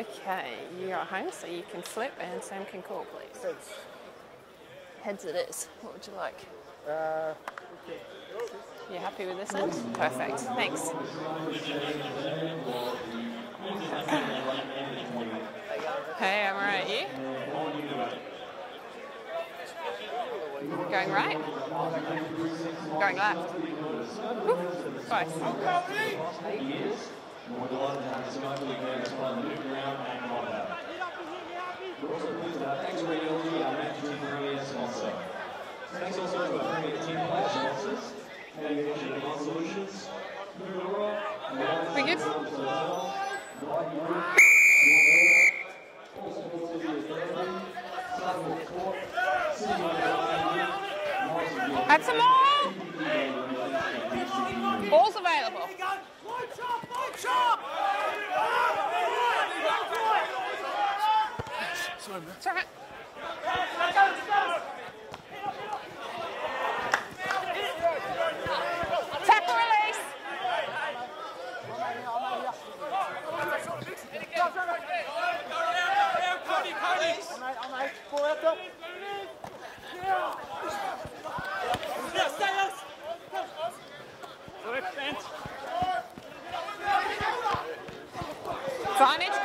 okay, you're at home, so you can flip and Sam can call, please. Heads. Heads it is. What would you like? Uh, You happy with this end? Perfect. Thanks. Hey, I'm alright. You? Going right? Going left? Whew, Close. Thanks Radiology, our management area sponsor. Thanks also to our premier team player sponsors, Solutions? Add some more? All's available. It's all right. Tackle release. Vantage goal. Vantage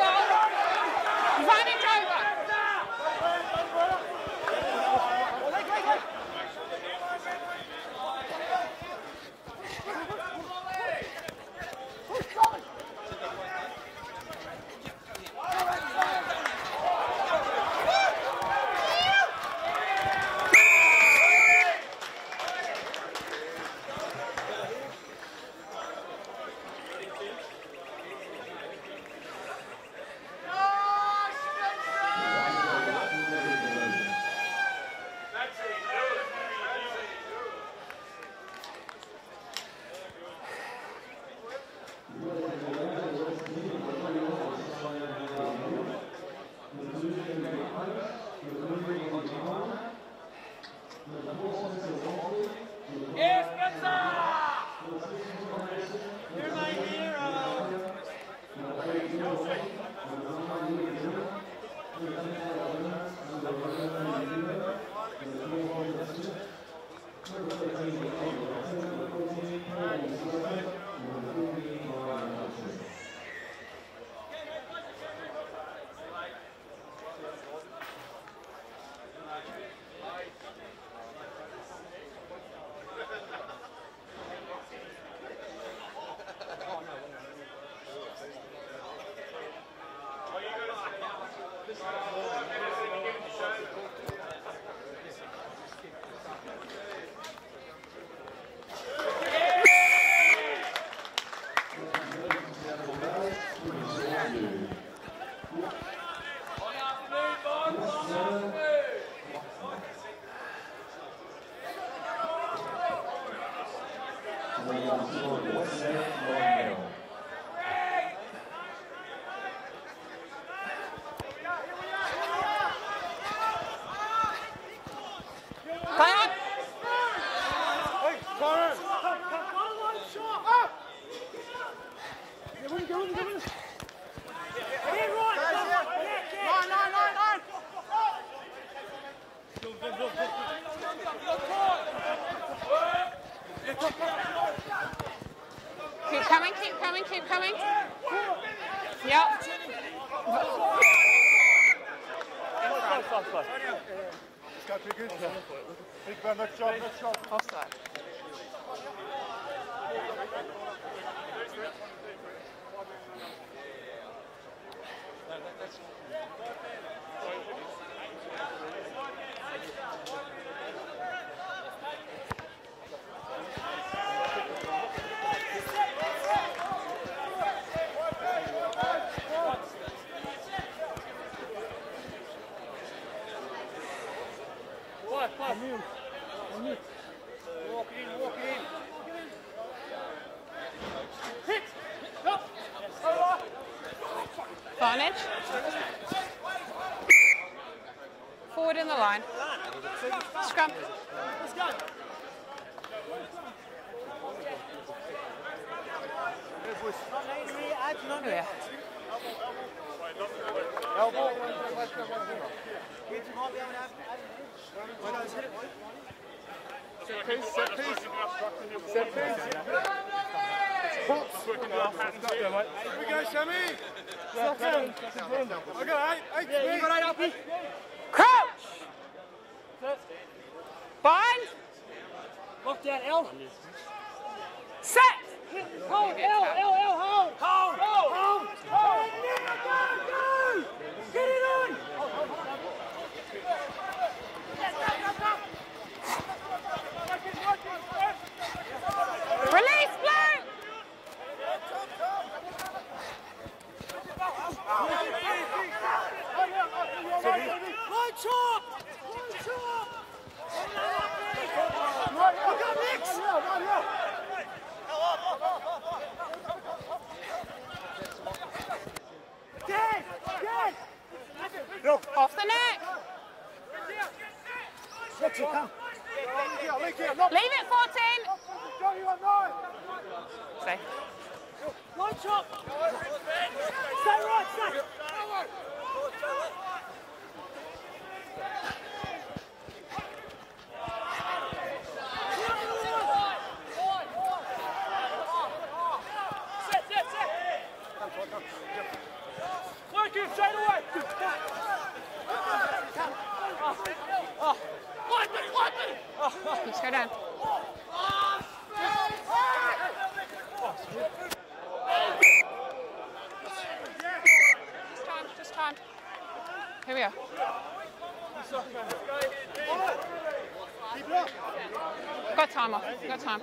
Got time.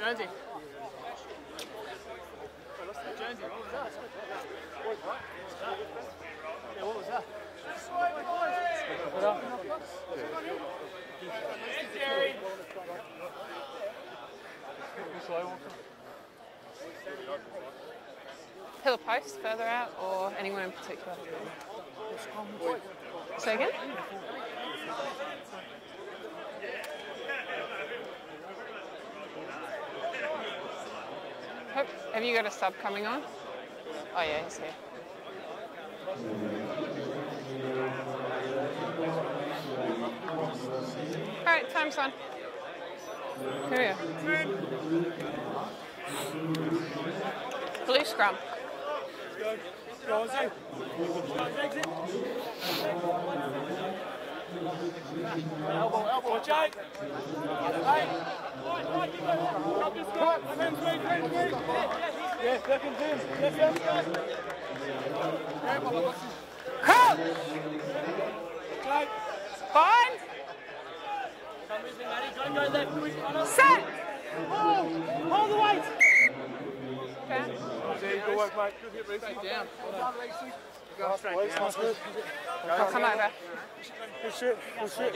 Jonesy. Pillar post further out or anyone in particular? Say again? Hope, have you got a sub coming on? Oh yeah, he's here. All right, time's on. Here we are. Blue scrum. Elbow, elbow. Out. Hey. Yeah, second team. Yes, yes, yes. Crouch! Bind! Set! Hold the weight. Okay. Good work, mate. Good hit, Reece. Down. Nice place, nice place. I'll come over. Good shit, good shit.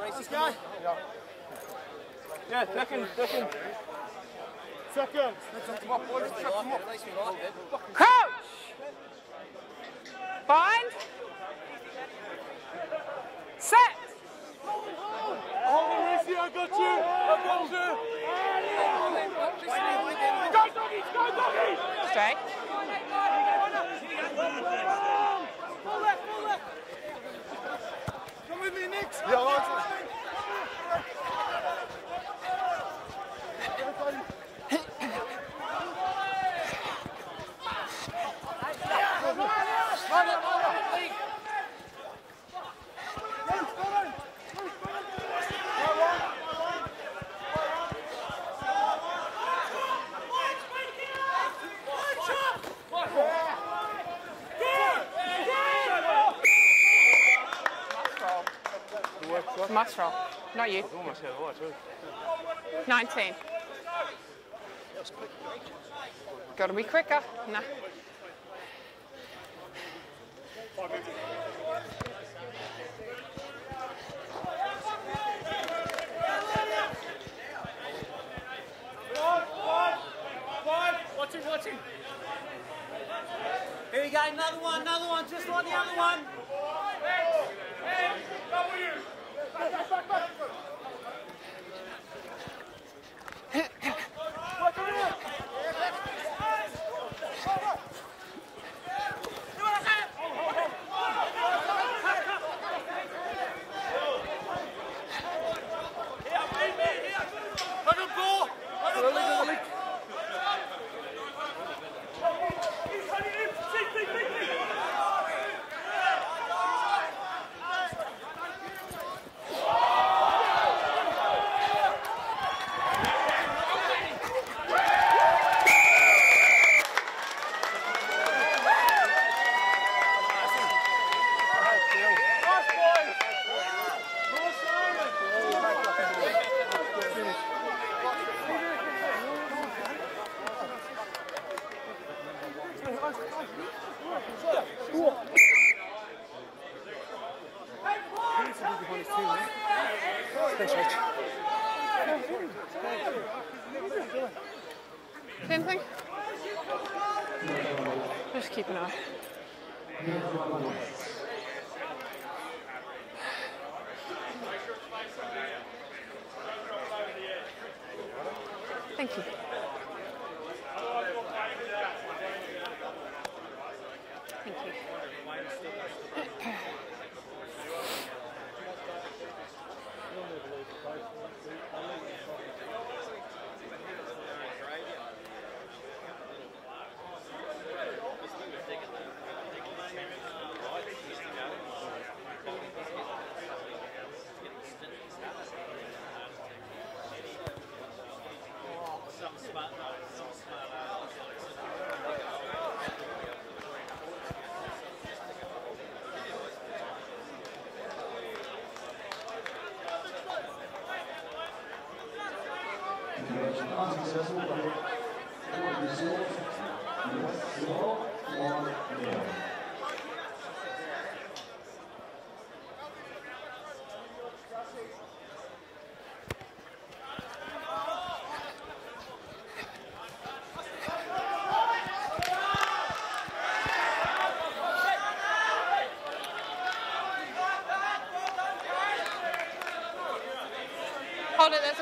Let's go. Yeah, second, second. Second. Come on, boys. Come on. Crouch! Bind! Set! Oh, Hold on, I got you. I got you. Go, doggies, go, doggies. Straight. Come with me, must roll. Not you. Almost had a too. 19. Got to be quicker. No. Watch it, watch. Here we go, another one, another one, just like the other one. Hey, hey, W. Vai, vai, vai, vai.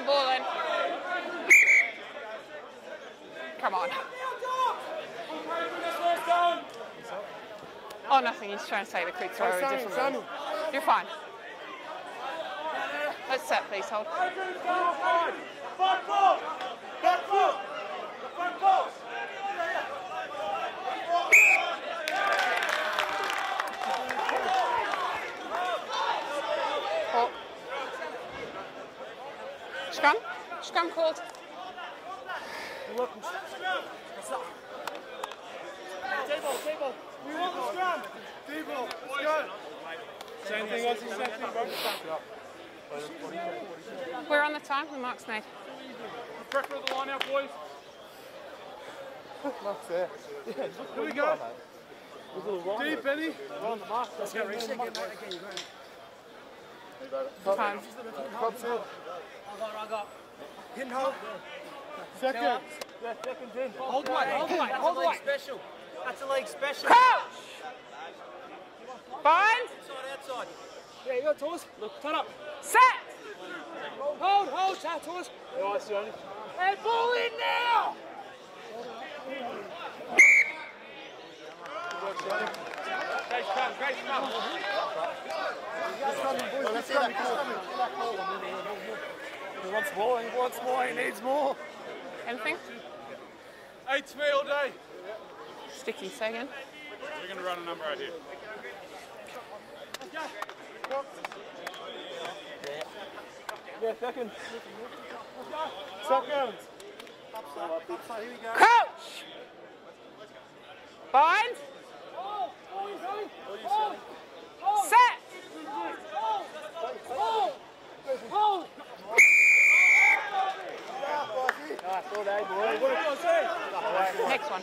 It, ball in. Come on. Oh, nothing. He's trying to say the quick throw Sammy, different Sammy. You're fine. Let's set, please. Hold. Back foot! Back foot! Back foot! Oh. Scrum? Scrum called. Table, table. We want the scrum. Table, let's go. Same thing, Aussie, same thing, bro. We're on the time. The mark's made. Pressure of the line out, boys. Mark's there. Here we go. Deep, Benny. Let's go, Reece. Time. Club's in. Hit and hold. Second. Yeah, second in. Hold the weight, hold the weight, hold the weight. special. That's a leg special. Coach! Bind. Outside, outside. Yeah, you got toes. Look, turn up. Set. Hold, hold, chat toes. Nice, Johnny. Hey, ball in now! Great scrum, great scrum. Let's go, He wants more, he wants more, he needs more. Anything? Eight to me all day. Sticky. Say again. We're going to run a number out here. Yeah, second. Second. Coach. Bind. Set. Next one.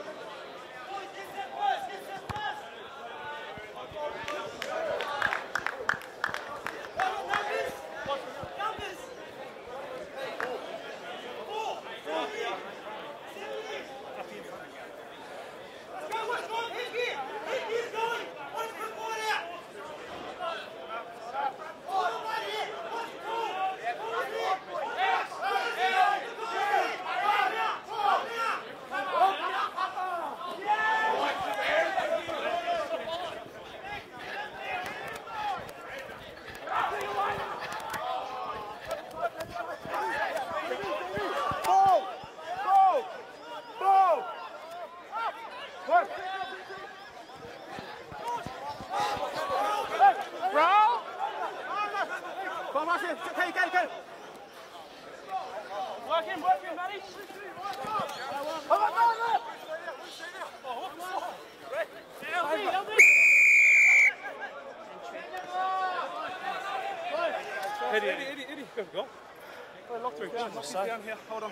Ball! Ball! Ball! Work! Roll. Come on, Martin. Okay, go, go. Work in, work in, Matty. Come on, go, go. Eddie, Eddie, Eddie, Eddie, go, go. Oh, locked it down, locked it down here, hold on.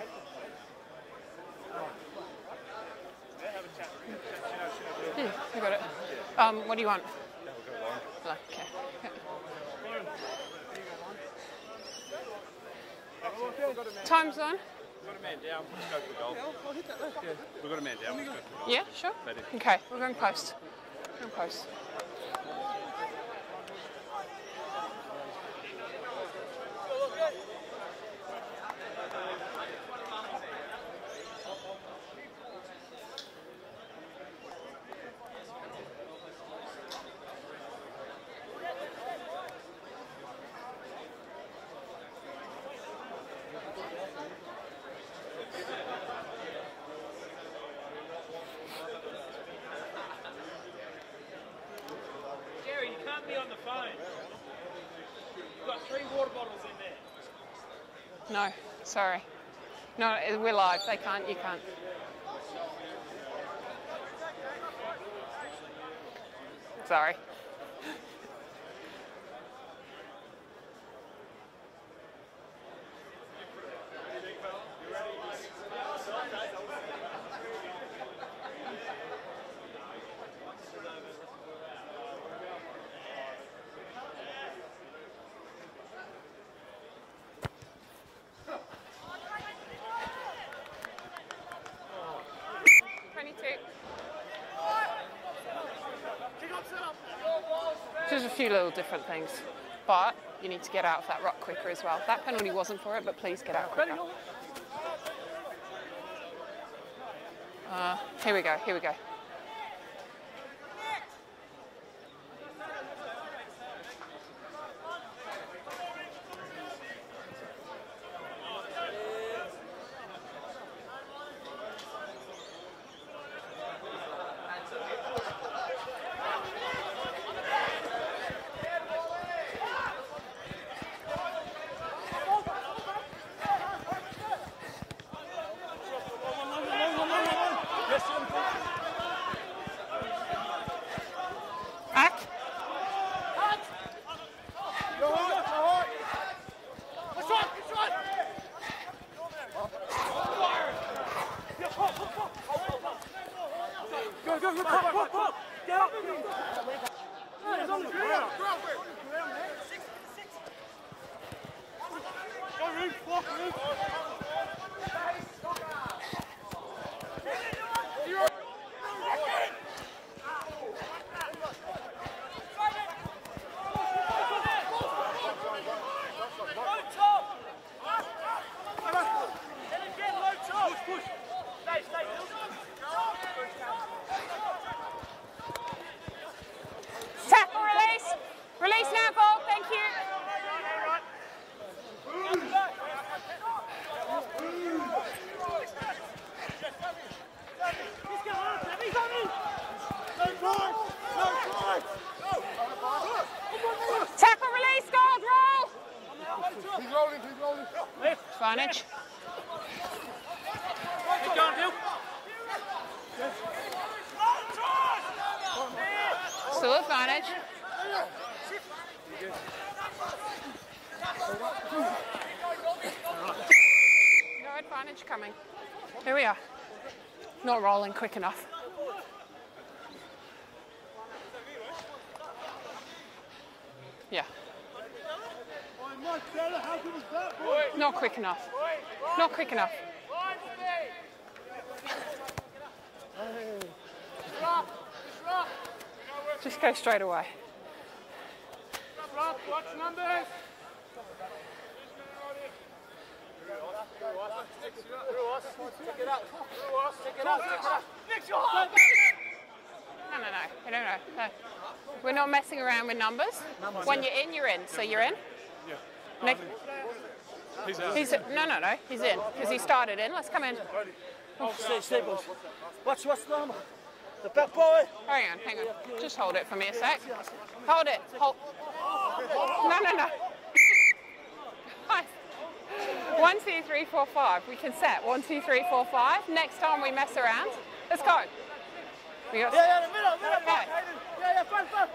Um, what do you want? Black. Okay. Time's on. We've got a man down. Let's go for goal. Yeah, we've got a man down. Let's go for the Yeah, sure. Okay, we're going post. We're going post. Jerry, you can't be on the phone. You've got three water bottles in there. No, sorry. No, we're live. They can't. You can't. Sorry. Twenty-two. Just a few little different things, but you need to get out of that rock quicker as well. That penalty wasn't for it, but please get out quicker. Uh, here we go. Here we go. Quick enough. Yeah. Not quick enough. Not quick enough. Just go straight away. Rock, watch numbers. No, no, no. No, no, no. We're not messing around with numbers. When you're in, you're in. So you're in. Yeah. Nick, He's out. he's no, no, no. He's in because he started in. Let's come in. Oh, stay, stay, boys. What's what's the number? The back boy. Hang on, hang on. Just hold it for me a sec. Hold it. Hold. No, no, no. One, two, three, four, five. We can set one, two, three, four, five. Next time we mess around, let's go. We got Yeah, yeah, the middle, middle. Okay. Yeah, yeah, front, front.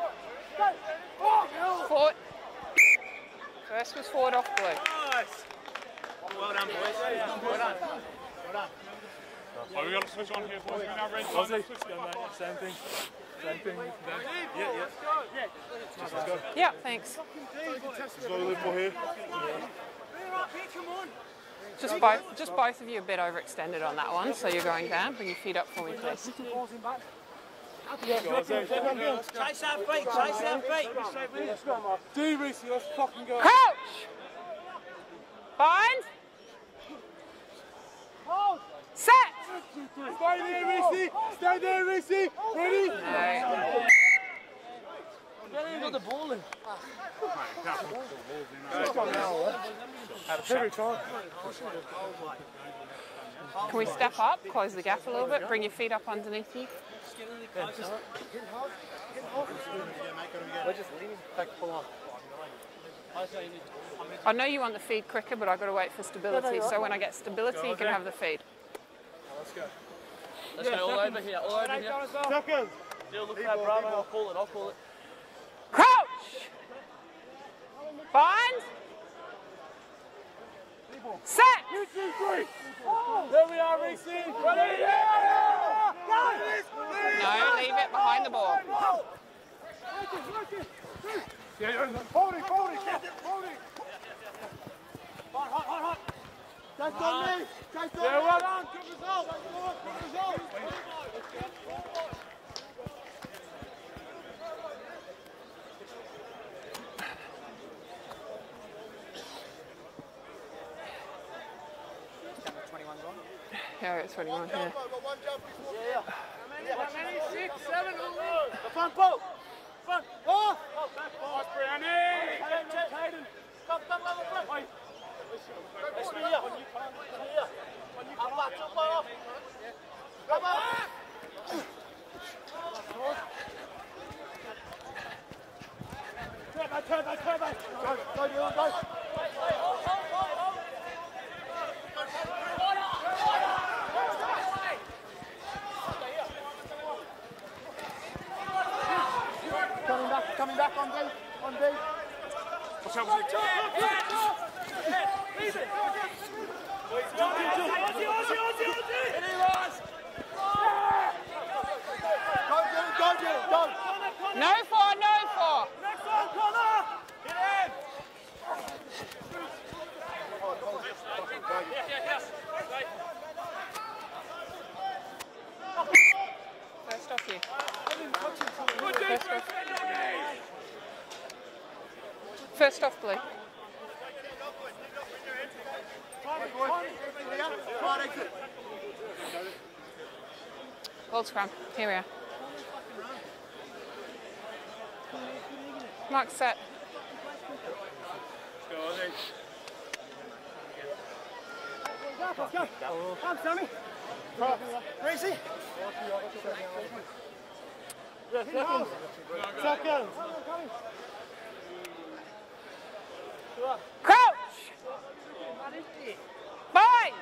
Front. Oh. First was forward off blue. Nice. Well done, boys. Well done. Oh, we got to switch on here, boys. We're now ready. Ozzy, yeah, mate, same thing. Same thing. Yeah, yeah. Yeah, thanks. Let's go a little more here. Just both, just both of you a bit overextended on that one, so you're going down. Bring your feet up for me, please. Chase our feet, chase our feet. Do, Reese, let's fucking go. Crouch! Bind! Hold! Set! Stay there, Reese. Stay there, Reese. Ready? No. Got the ball in. Every time. Can we step up, close the gap a little bit, bring your feet up underneath you? We're just leaning. Take full on. I know you want the feed quicker, but I've got to wait for stability. So when I get stability, you can have the feed. Let's go all over here, all over here. Seconds. Still look at Bravo, I'll call it, I'll call it. Crouch! Bind! Set! There we are, Reese. Ready? No, leave it behind the ball. Hold it, hold it, hold it. That's on me. That's on me! yeah, well done. Good result. Good result. Yeah, it's 21 here. The front ball. Front. Oh! Nice, Brianni. Come, come, come, come. Let's be here. Here. Up back, up back, up. Come on. Turn back, turn back, turn back. Go, go, Dylan, go. Coming back, coming back on D, on Watch out, watch out. Go, Dylan, go, Dylan, go. No four, no four. First off you. First off. First off, Blue. Gold scrum. Here we are. Mark set. Come, Sammy. Gracie. Seconds. Seconds. Crouch! Bind!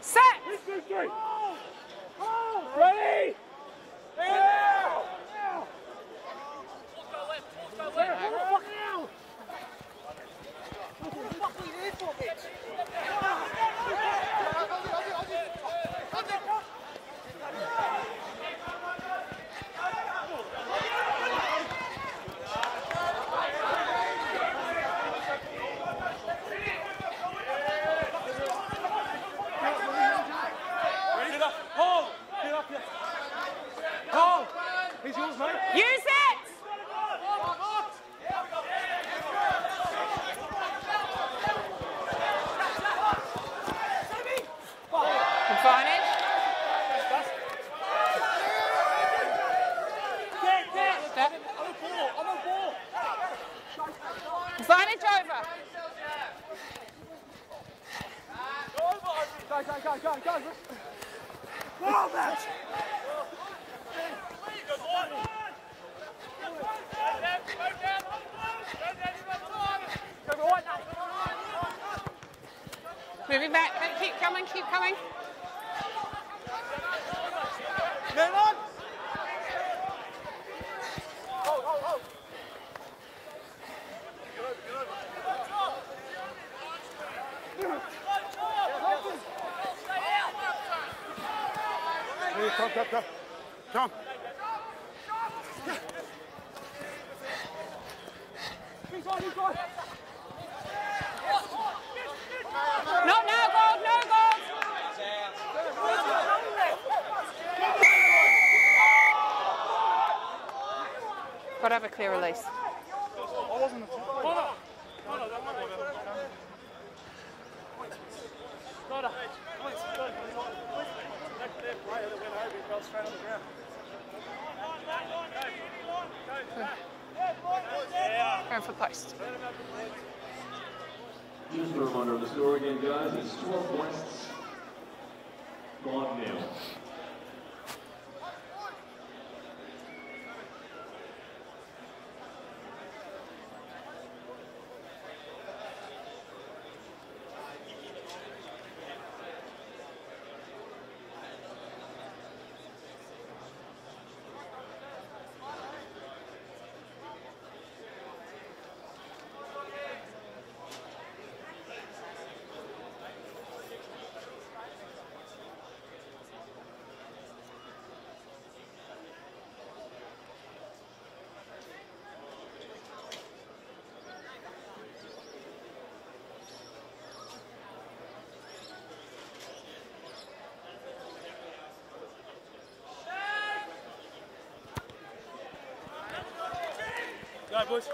Set! Ready? Get up. Hold. Get up here. Hold. He's yours, mate. Use it! Advantage. Step. Advantage over. Go, go. Match. Moving back. Keep coming, keep coming. Men on. Here, come, come, come. Come. He's on, he's on. Not now, gold, no gold. Got to have a clear release. Going for post. Just a reminder of the score again, guys. It's 12 Wests, 5 nil. Go, boys.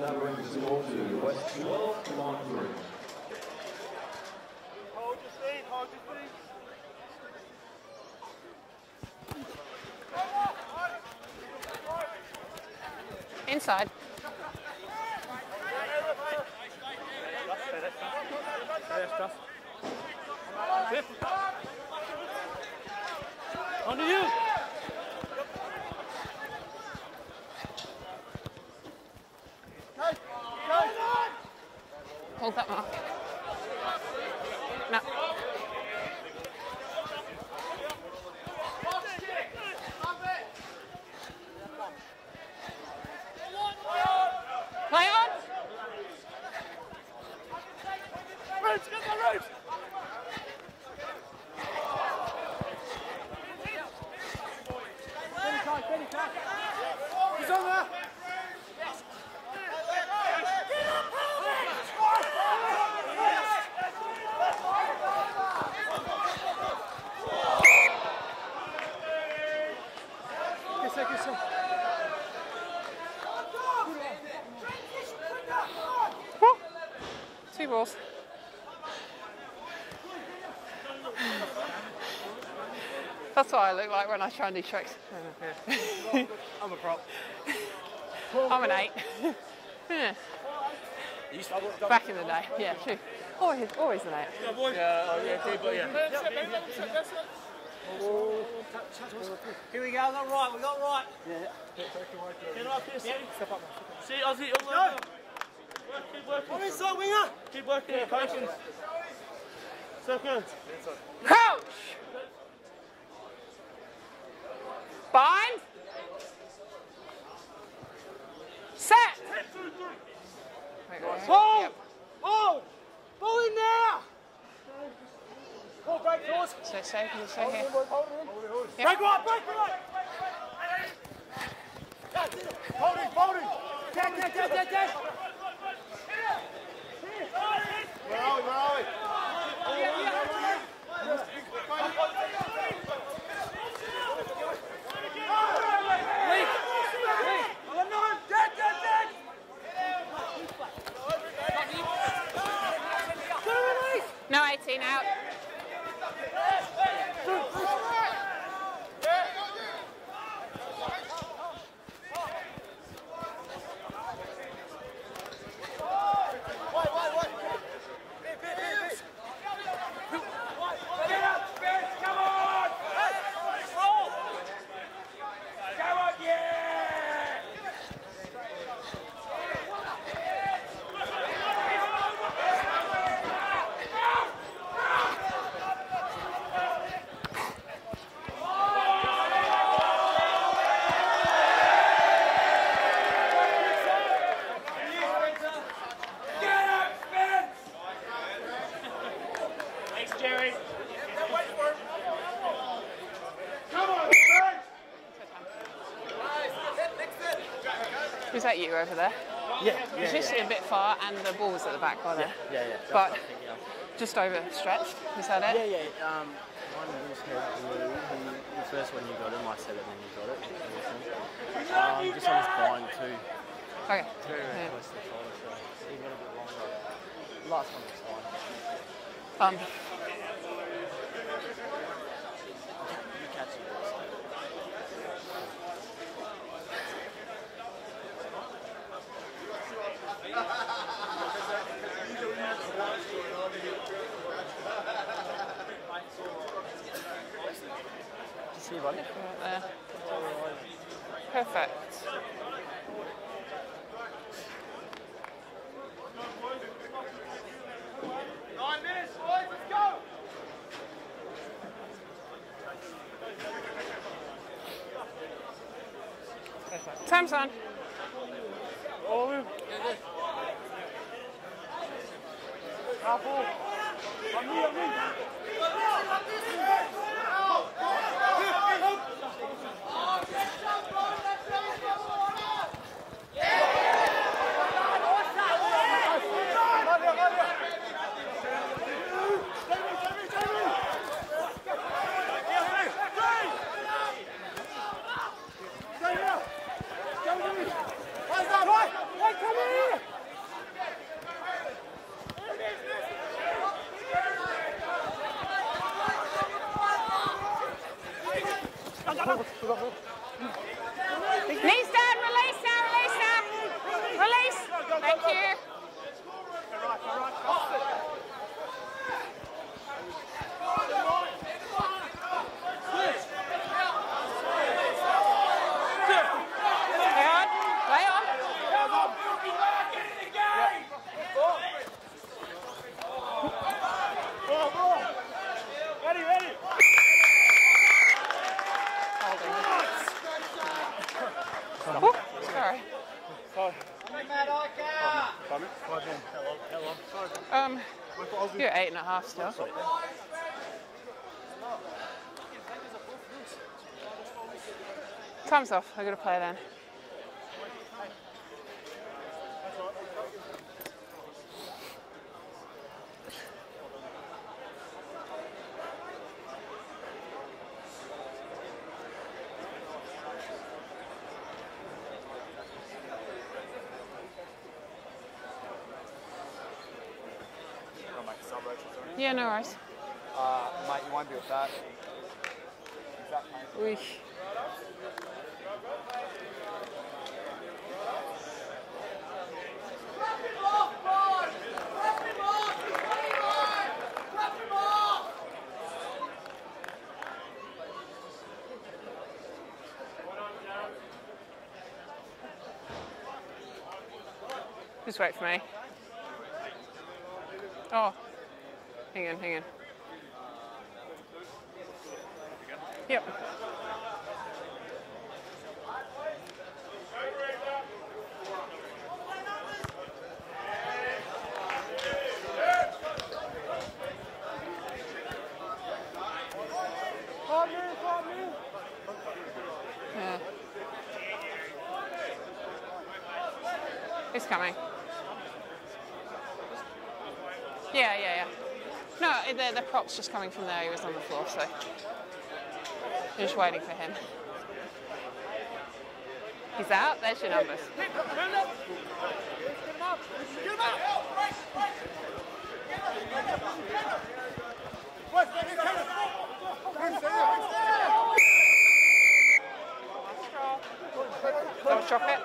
That brings the score to West 12, Clyde 3. Hold your speed, hold your speed. Inside. On to you. Hold that mark. No. Play on. Roots, get the roots. He's on there. Get set, get set. Two balls. That's what I look like when I try and do tricks. I'm a prop. I'm an eight. yeah, You start with back in the day. Yeah, true. Always, always an eight. Yeah, oh, yeah, okay, but yeah. Oh, here we go, got right, we got right. Get up here, see. See, Ozzy, all over. Work, keep working. I'm inside winger. Keep working, patience. Second. Coach! Bind. Set. Wait, wait, Hold! Yep. Hold! Ball in there! Ball break yours. So stay, can you stay here? Yep. Break right, break right! Holding, holding! Dead, dead, dead, dead, dead! Where are we, where are we? Dead, dead, dead! No 18 out. Over there? Yeah, yeah, It's just yeah. a bit far, and the ball was at the back by there. Yeah, yeah. But what I'm thinking of. just overstretched. Is that it? Yeah, yeah. Um, one was blue. The first one you got him, I said it, and then you got it. Um, just on his spine too. Okay. Very, Yeah. close to the shoulder, so he a bit longer. Last one was fine. Um, There. Uh, perfect. Nine minutes, boys, let's go! Time's on. Bravo! Família, vem! Eight and a half still. Time's off. I gotta play then. Yeah, no worries. Uh, mate, you won't be with that. Ooh. Just wait for me. Oh, hang on, hang on. Yep. Yeah. It's coming. Yeah, yeah, yeah. The, prop's just coming from there. He was on the floor, so. Just waiting for him. He's out. There's your numbers. Don't drop it.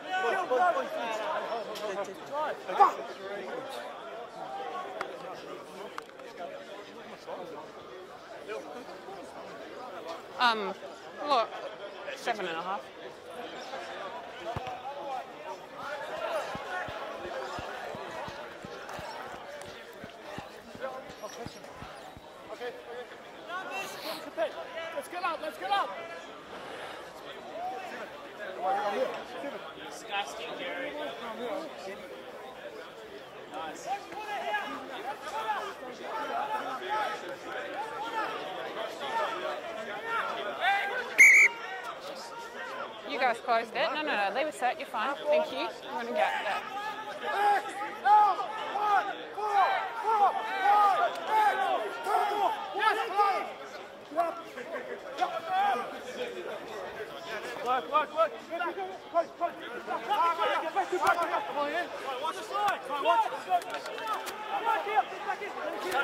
Um, look, seven and a half. Let's get up, let's get up! Nice. Guys closed it. No, no, no, leave it set. You're fine. Thank you. I'm going to get here.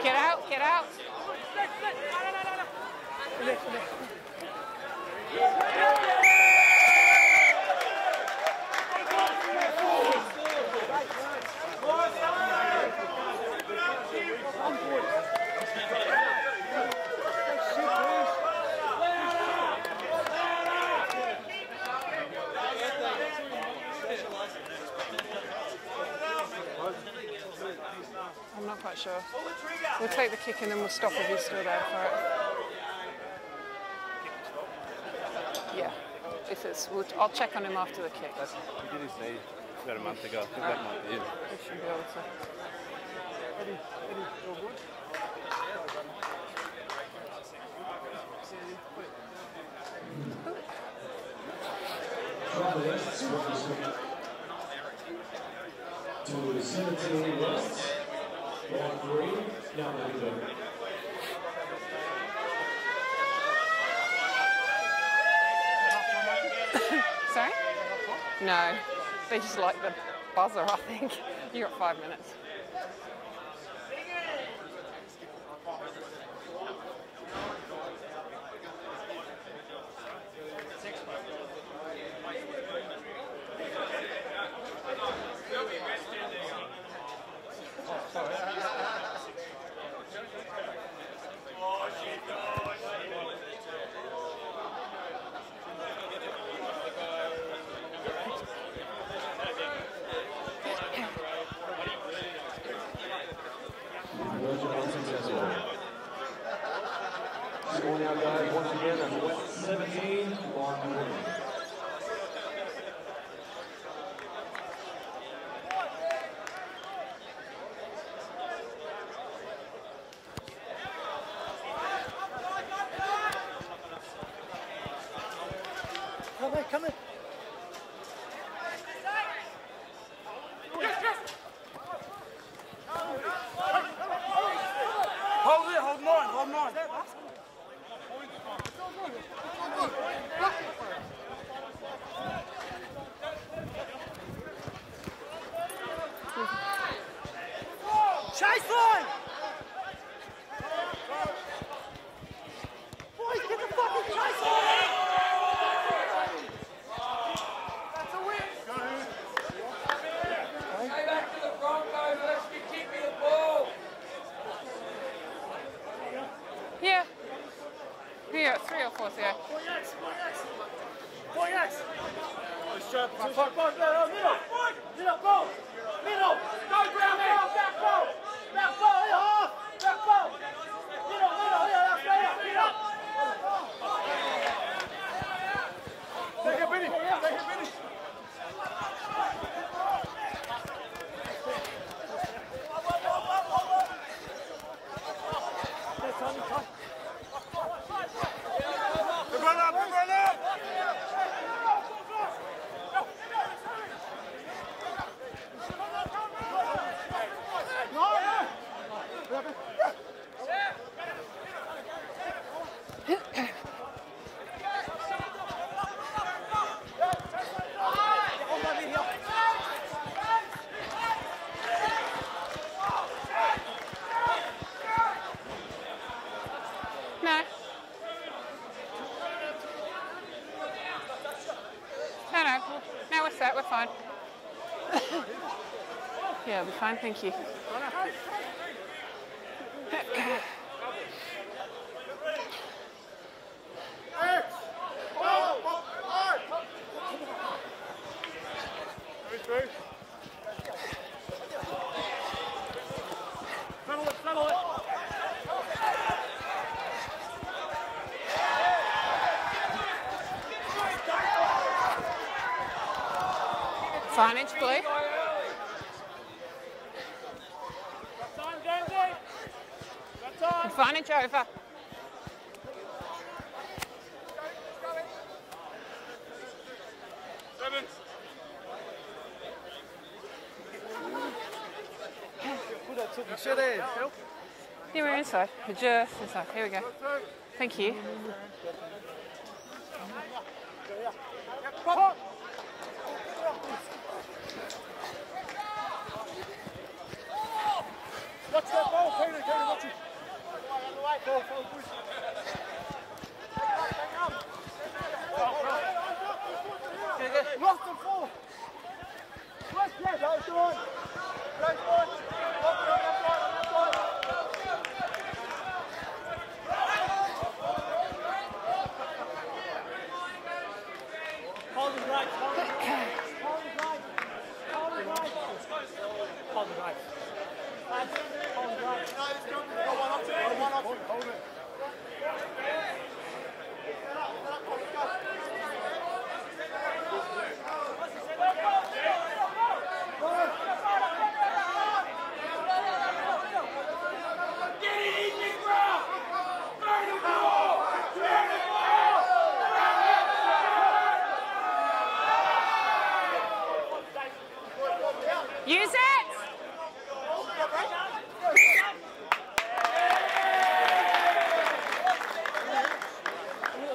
Get out, get out. No, quite sure. We'll take the kick and then we'll stop if he's still there for it. Yeah. If it's, we'll, I'll check on him after the kick. That's, he did his knee about a month ago. I think that might be it. We should be able to. From the West, Rocky Smith. To 17 West. Sorry? No. They just like the buzzer, I think. You got five minutes. unsuccessful. Score now, guys, once again, that's West 17, Long 20. Come here, come here. Hold it, hold nine, hold nine. Chase line! Boys, get the fucking chase line! That's a win! Stay back to the Broncos, let's get keeping the ball. Yeah. Yeah, three or four, yeah. Boy X, boy X! Boy X! Five, five, five, no, no, middle! Middle, go! Middle! Go, ground, middle, back ball! Back ball, here! Back ball! Middle, middle, here, that's better, middle! Take it, Benny! Take it, Benny! Good run up, good run up! No. No, no. No, we're set. We're fine. yeah, we're fine. Thank you. Signage, blue. Time, Jonesy! Got time! Signage over. Yeah, we're inside. Just inside. Here we go. Thank you. Watch that ball, Peter, watch it. Ball, ball, push. Lost the ball. Right, yeah, that's the one. Right, one. Left one, left one, left one. Hold him right, hold him right. Hold him right. Hold him right. Hold him right. Lads, hold him right. Use it!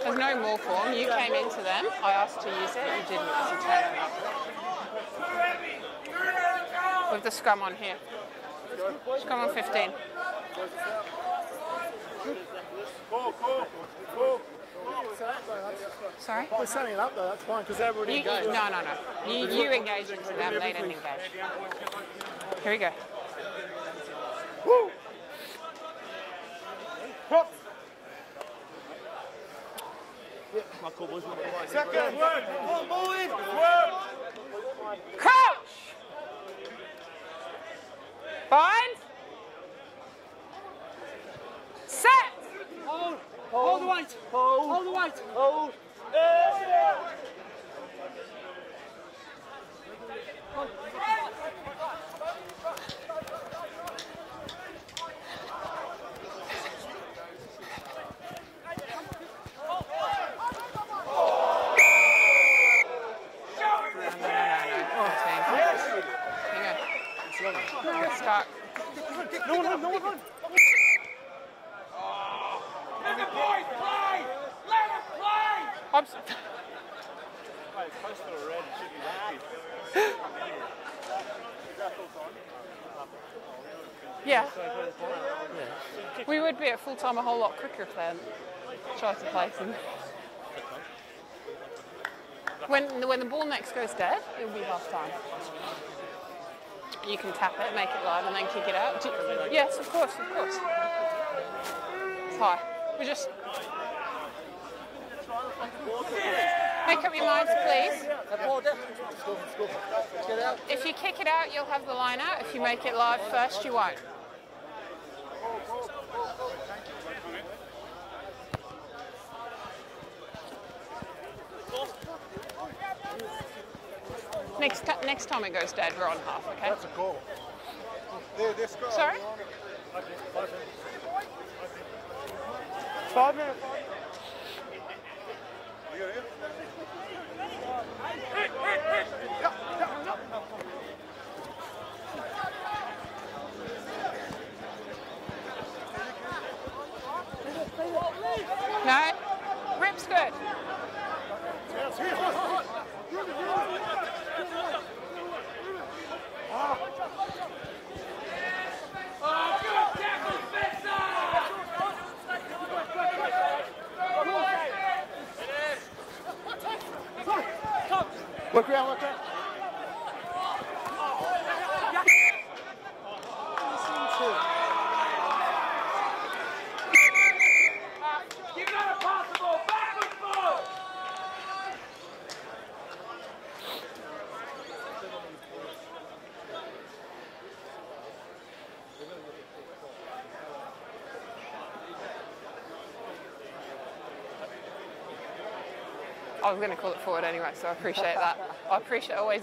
There's no more form. You came into them. I asked to use it. You didn't. It's a turnover. With the scrum on here. Scrum on 15. Go, go, go. Sorry? We're setting it up though, that's fine, because they're already You, you, engaged. no, no, no. You, you engage into them. They didn't engage. Here we go. Woo! Hop. Second. Work. Ball, ball in. Work. Crouch! Bind! Set! Hold. Hold the weight. Hold. Hold the weight. Hold. Start. No one run, no one run. Hobbs. Yeah. We would be at full time a whole lot quicker if try to play some. When, when the ball next goes dead, it'll be half time. You can tap it, make it live, and then kick it out. Do- yes, of course, of course. It's. We just make up your minds, please. If you kick it out, you'll have the line out. If you make it live first, you won't. Next, ti- next time it goes dead, we're on half, okay? That's a goal. There, this guy. Sorry? Five minutes. No? Rip's good. Look around, look around. I was going to call it forward anyway, so I appreciate that. I appreciate always.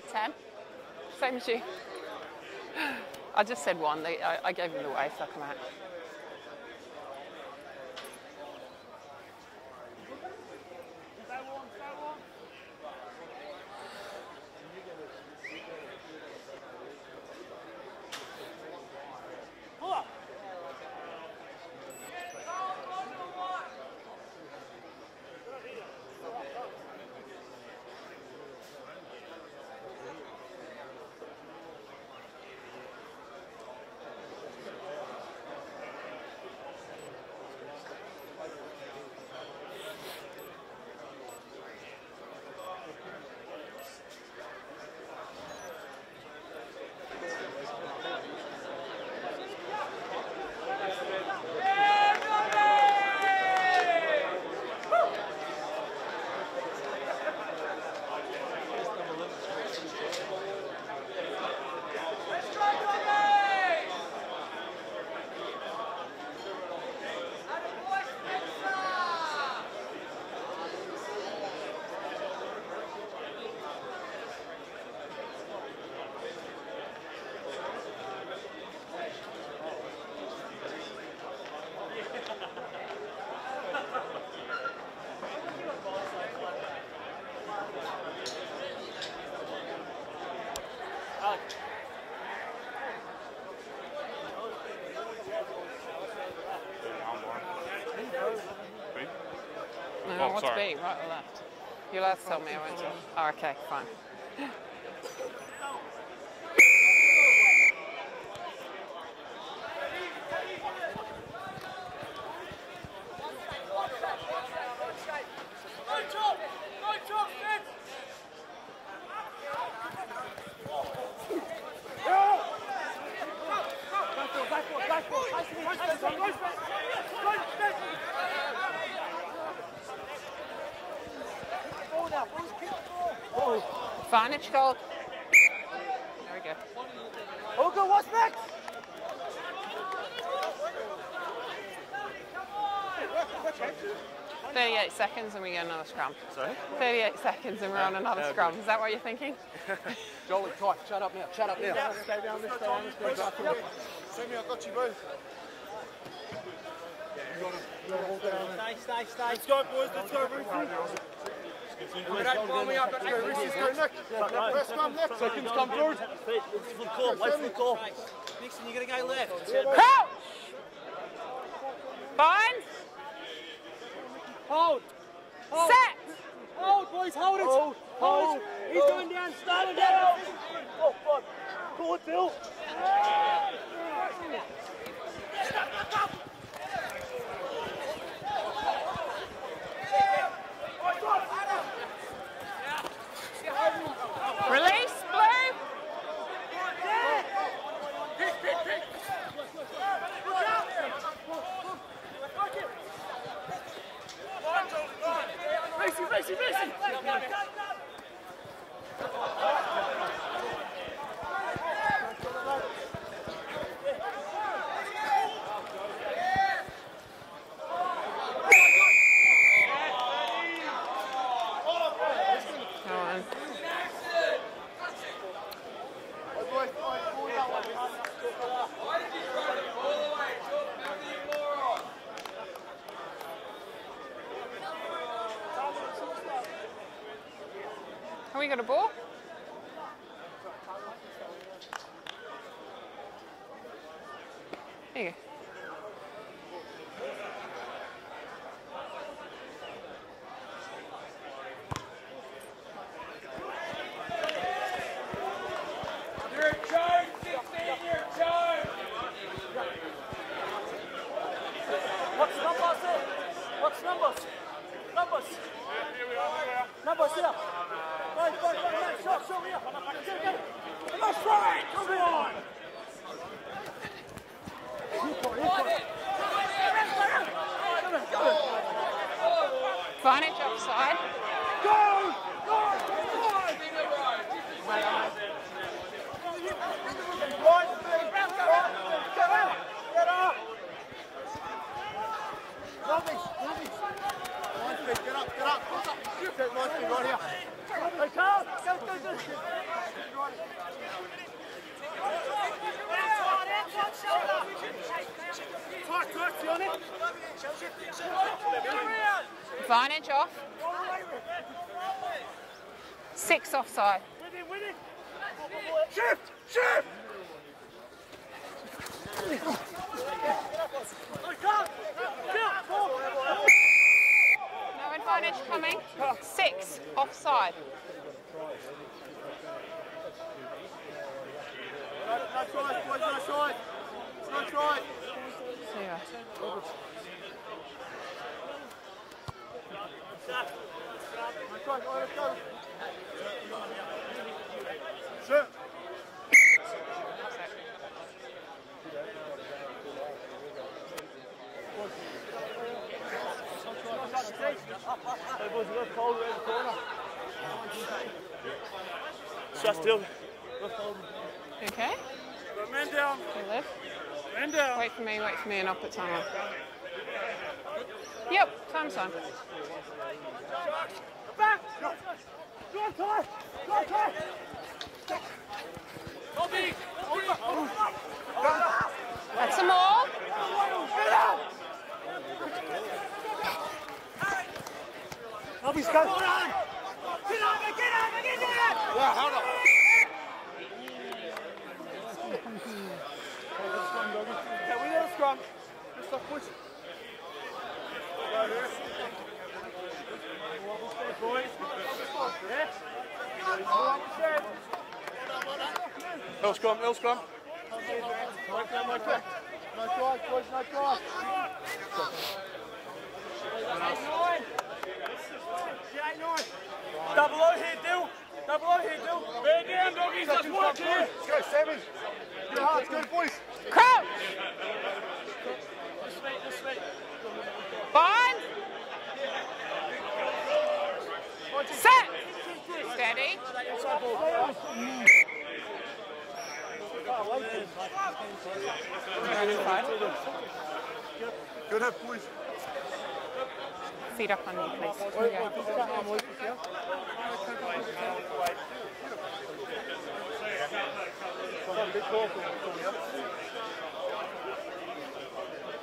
Allowed 10. Same as you. I just said one. I, I gave them the way, so come out. No, what's sorry. B, right or left? You're allowed to tell me, I won't tell. Oh, okay. Fine, it's gold. There we go. Hugo, what's next? 38 seconds and we get another scrum. Sorry? 38 seconds and we're on another yeah, scrum. Is that what you're thinking? Jolie, tight. Shut up now. Shut up now. Stay down this, stay down this, stay down this. Sammy, I got you both. Stay, stay, stay. Let's go, boys. Let's go, Ruthie. We don't blow me up. Let's go, Ruthie. Go, one, left. Seconds come through. Wait for the call, wait for the call. Nixon, you're going to go left. Crouch! Six offside. With him, with him. Shift, shift. Hey, Carl. Get up. No advantage coming. Six offside. No, no try, boys, no try. No try. Zero. No try, let's go. Sit. Hey, boys, you got cold around the corner. Shut still. Okay. Man down. Good lift. Man down. Wait for me, wait for me, and I'll put time on. Yep, time's on. Back. Go on, Ty. Go on, Ty. That's them all. Robbie's go. Get over, get over, get over. Yeah, hold on. Yeah, we need a scrum. Just stop pushing. Go here. Boys. Yeah. L scrum, L scrum. No try, no try. No try, boys, no try. Double O here, Dill. Double O here, Dill. Man down, doggies. Let's work here. Let's go, seven. Get hard, let's go, boys. Crouch. Bind. Set. Steady. Good head, boys. Feet up on me, please. Here we go.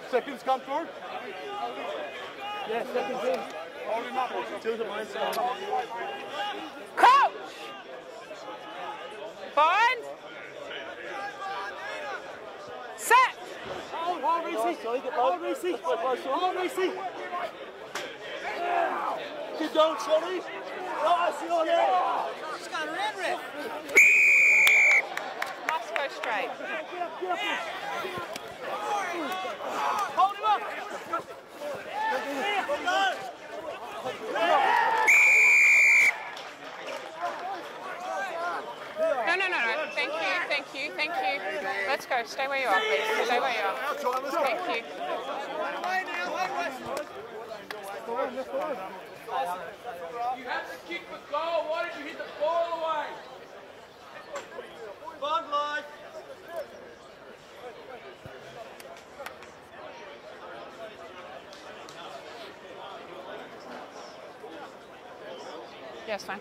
Seconds come through. Yeah, seconds in. Up. Crouch. Bind. Set. Hold, Reese. Hold, Reese. Hold, Reese. Keep going, Sonny. See on there. Just got red, red. Must go straight. Get up, get up. Hold him up. No, no, no, no. Thank you, thank you, thank you. Let's go. Stay where you are, please. Stay where you are. Thank you. You have to kick the goal. Why did you hit the ball away? Bond Yes, fine.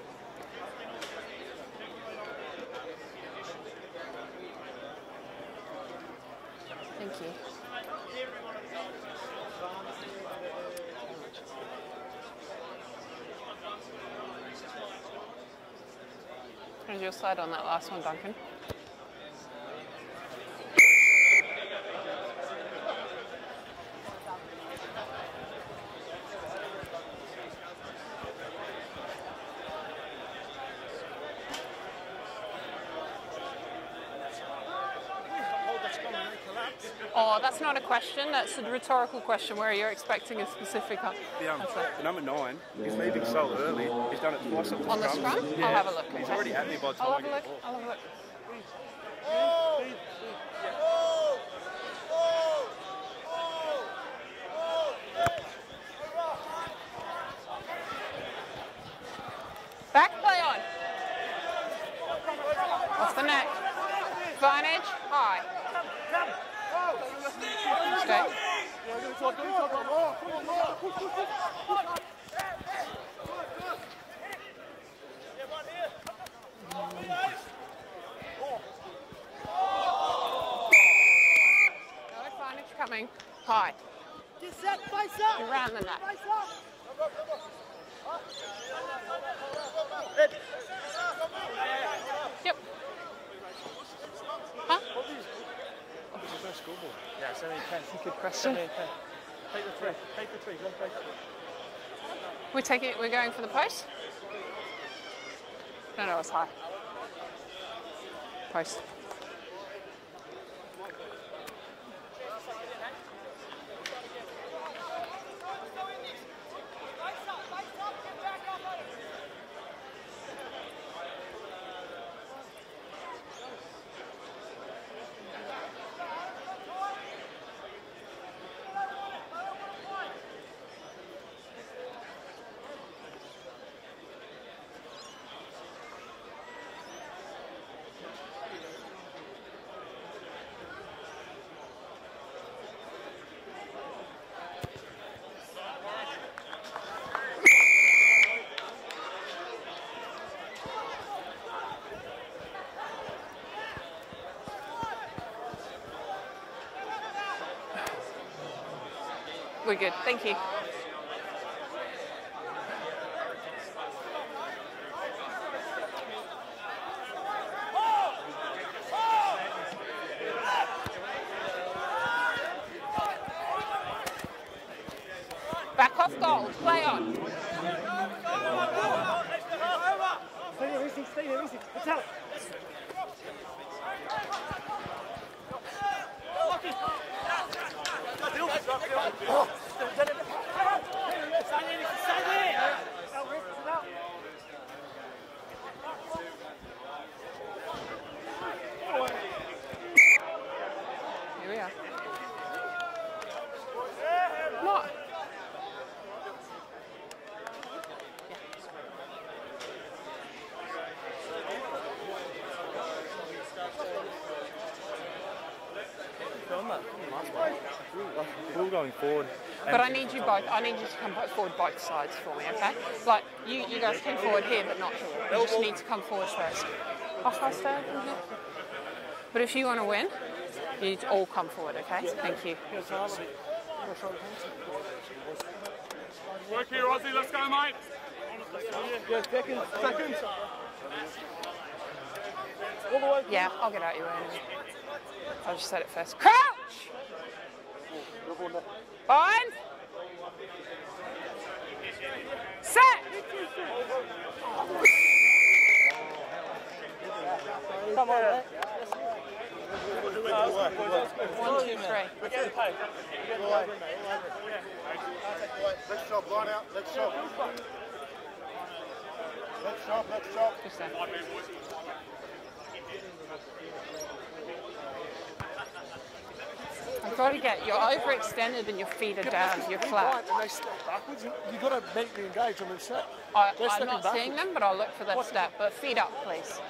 Thank you. Here's your slide on that last one, Duncan. Oh, that's not a question. That's a rhetorical question where you're expecting a specific answer. The, um, the number nine, he's leaving so early. He's done it twice at the On the scrum. scrum? Yeah. I'll have a look. He's already happy by the time I'll have a look. I'll have a look. Back play on. Off the neck. Advantage. High back. Coming high. Get set, face up. Around the net. Face up. Yep. Huh? Yeah, 7 10. Good question. 7 10. Take the three. Take the three. Go take it. We're taking we're going for the post? No, no, it's high. Post. We're good. Thank you. Back off goal. Play on. Stay there, easy, stay there, easy. It's out. Here we are. What? Ball going forward. But I need you both. I need you to come forward both sides for me, okay? Like you, you guys came forward here, but not here. You just need to come forward first. Faster. But if you want to win, you need to all come forward, okay? Thank you. Work here, Ozzy. Let's go, mate. Yeah, seconds. Seconds. Yeah, I'll get out your way. I'll just set it first. Crouch! Bind! Set! Come on, mate. One, two, three. Let's chop, line out. Let's chop. Let's chop, let's chop. I've got to get, you're overextended and your feet are down, you're flat. And they step backwards. You've got to mentally engage them and set. I, stepping not seeing them, but I'll look for that step. But feet up, please.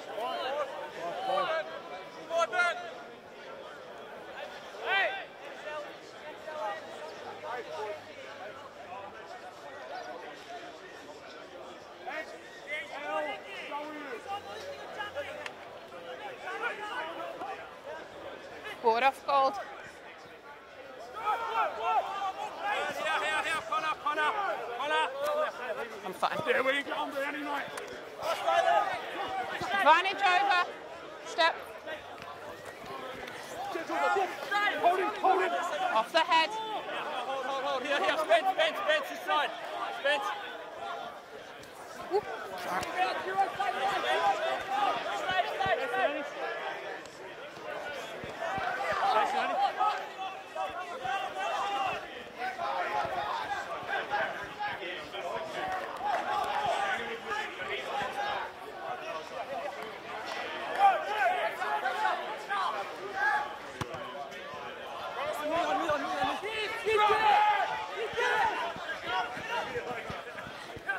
Forward off gold. I'm fine. There we go. I'm down tonight. Advantage over. Step. Hold it, hold it. Off the head. Hold, hold, hold. Here, here. Spence, Spence, Spence, this side. Spence.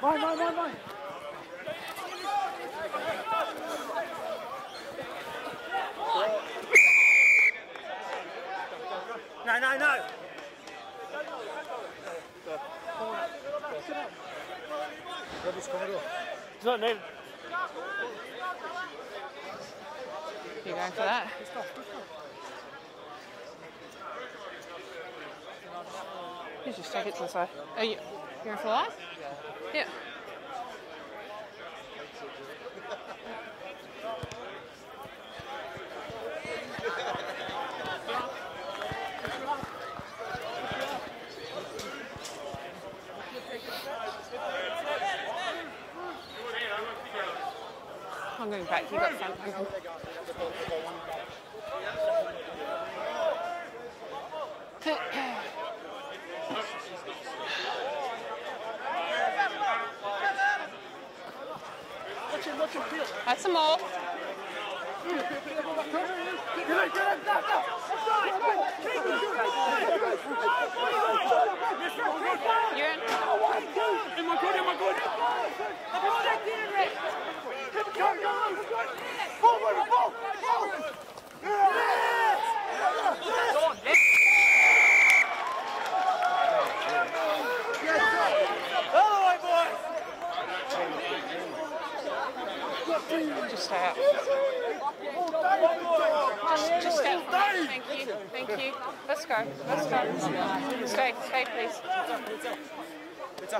Mine, mine, mine, mine. No, no, no. It's not needed. You going for that? You just take it to the side. Are you, you're for life? Yeah. I'm going back. You got front. Watch him, watch him, feel. That's some more. You're in. Am I good? Am I good? Just stay out. Just, just stay. Thank you. Thank you. Let's go. Let's go. Stay. Stay, please.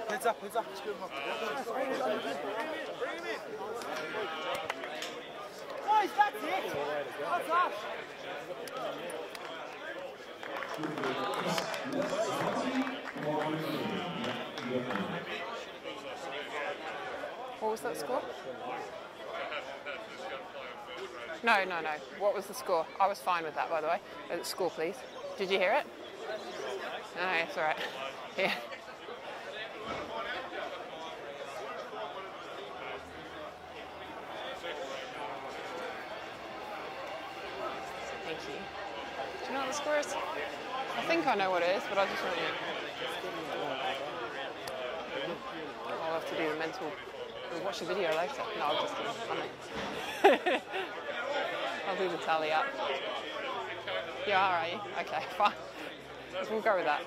Heads up, heads up, heads up. Boys, that's it. That's us. What was that score? No, no, no. What was the score? I was fine with that, by the way. Uh, score, please. Did you hear it? No, it's all right. Yeah. Thank you. Do you know what the score is? I know what it is, but I just want to. I'll have to do the mental. We'll watch the video later. No, I'll just do. I'll do the tally up. Are, are you? Okay, fine. We'll go with that.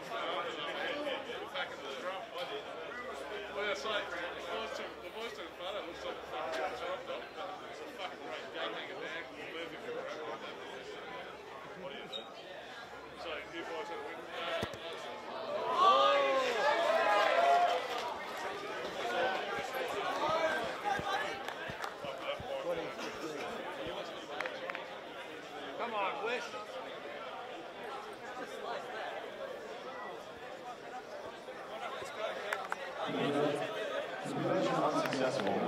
Come on, Wes. Conversion unsuccessful.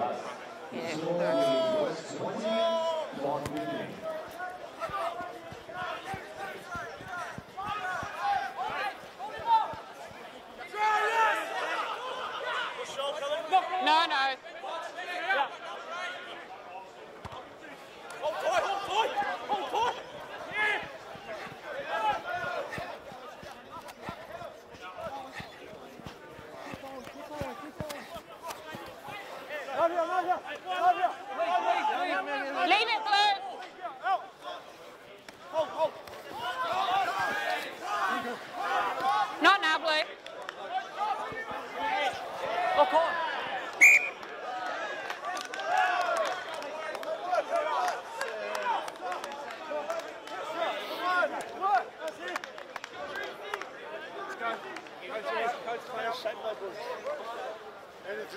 Yeah. West 20, Bond 15. No, no. Hold tight, hold tight, hold tight. Leave it, Blue. Hold, hold. Not now, Blue. Lock on.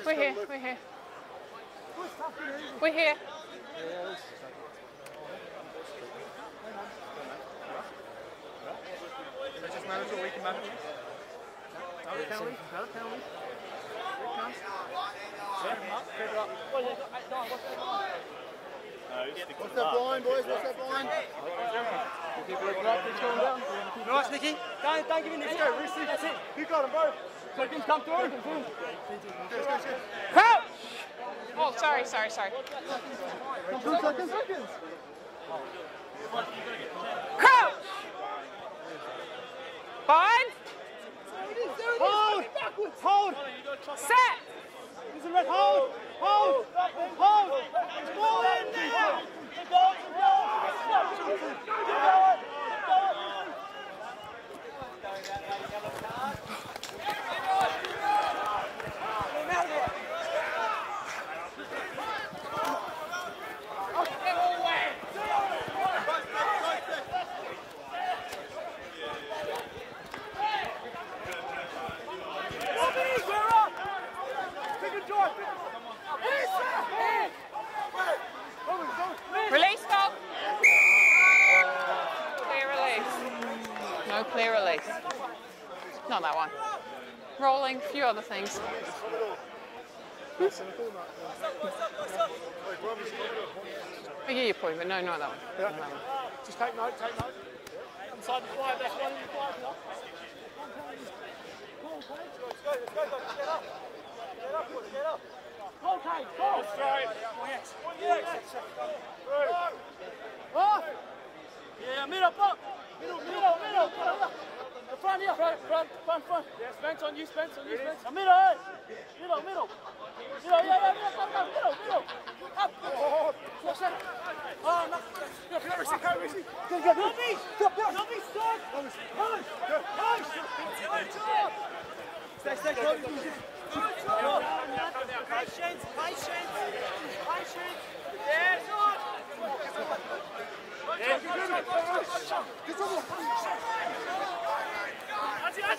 We're here. We're here. We're here. Just manage all we can manage. No penalty, no penalty. Here it comes. Set him up, set it up. What's that blind, boys? What's that blind? People are up, it's going down. Nice, Nicky. Don't, don't give in this. Go, That's it. You got him, bro. Seconds come through. Crouch! Sorry, sorry, sorry. Two seconds, seconds. Crouch! Bind! Hold, hold. Set! He's in red. Hold, hold, hold. Ball in now. Keep going, keep going. Keep going. Other things. I get your point, but no, not that one. Yeah. That one. Just take note, take note. Inside the that's one in the fire. no? Okay, go. Yeah, middle, up. Middle, middle, middle. The front here. Front, front, front, front. Yeah, Spence on you, Spence on you, Spence. The middle, eh? Middle, middle. Middle, yeah, yeah, yeah, go, go, middle, middle. Up. What's that? Oh, no. Go, go, Rissy, go, Rissy. Go, go, go. Nobby, Nobby, stop. Push, push. Stay, stay, go. Patience, patience, patience. Yes, on.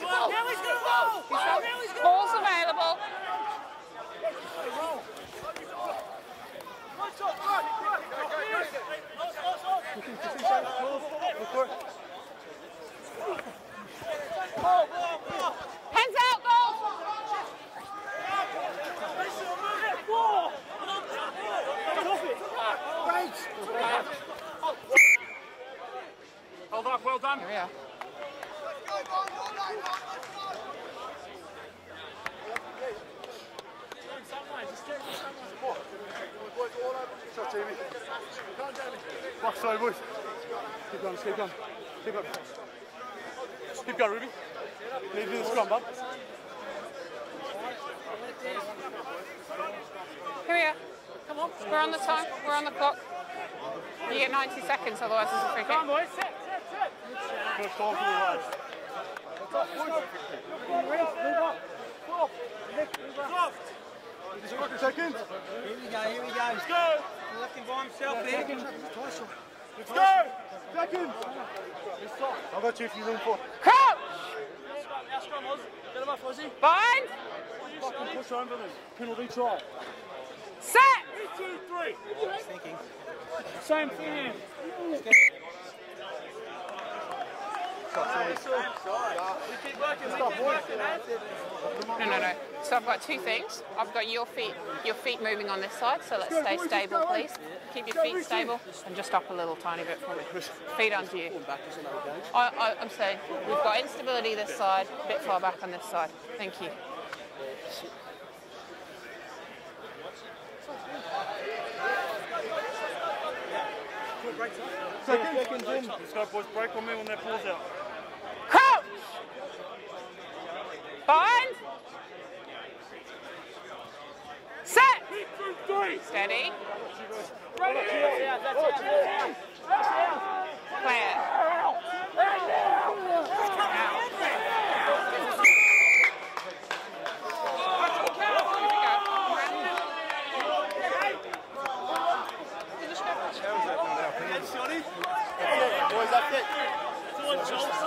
Now he's gonna roll. Now he's gonna Ball's available. Hands out, goal. Hold up, well done. Here we are. Shot, side, boys. Keep going, keep going. Keep going. Keep going, Ruby. Need to do the scrum, bud. Here we are. Come on. We're on the time. We're on the clock. You get 90 seconds, otherwise it's a free kick. Come on, boys. Set, set, set. First time for the lads. Just a couple seconds. Here we go, here we go. Let's go. Looking by himself there. Let's go. Seconds. I've got you if you room for. Crouch! Now scrum, Oz. Get him off, Ozzy. Bind! Fucking push over them. Penalty try. Set! Two, three. Thinking. Same thing. We keep working, we keep working, eh? No, no, no. So I've got two things. I've got your feet, your feet moving on this side. So let's stay stable, please. Keep your feet stable and just up a little tiny bit for me. Feet under you. I, I, I'm saying we've got instability this side, a bit far back on this side. Thank you. Seconds. Seconds. Let's go, boys. Break on me when that pulls out. Crouch! Bind! Set! Steady. Clear. Boys, that's it. I'll come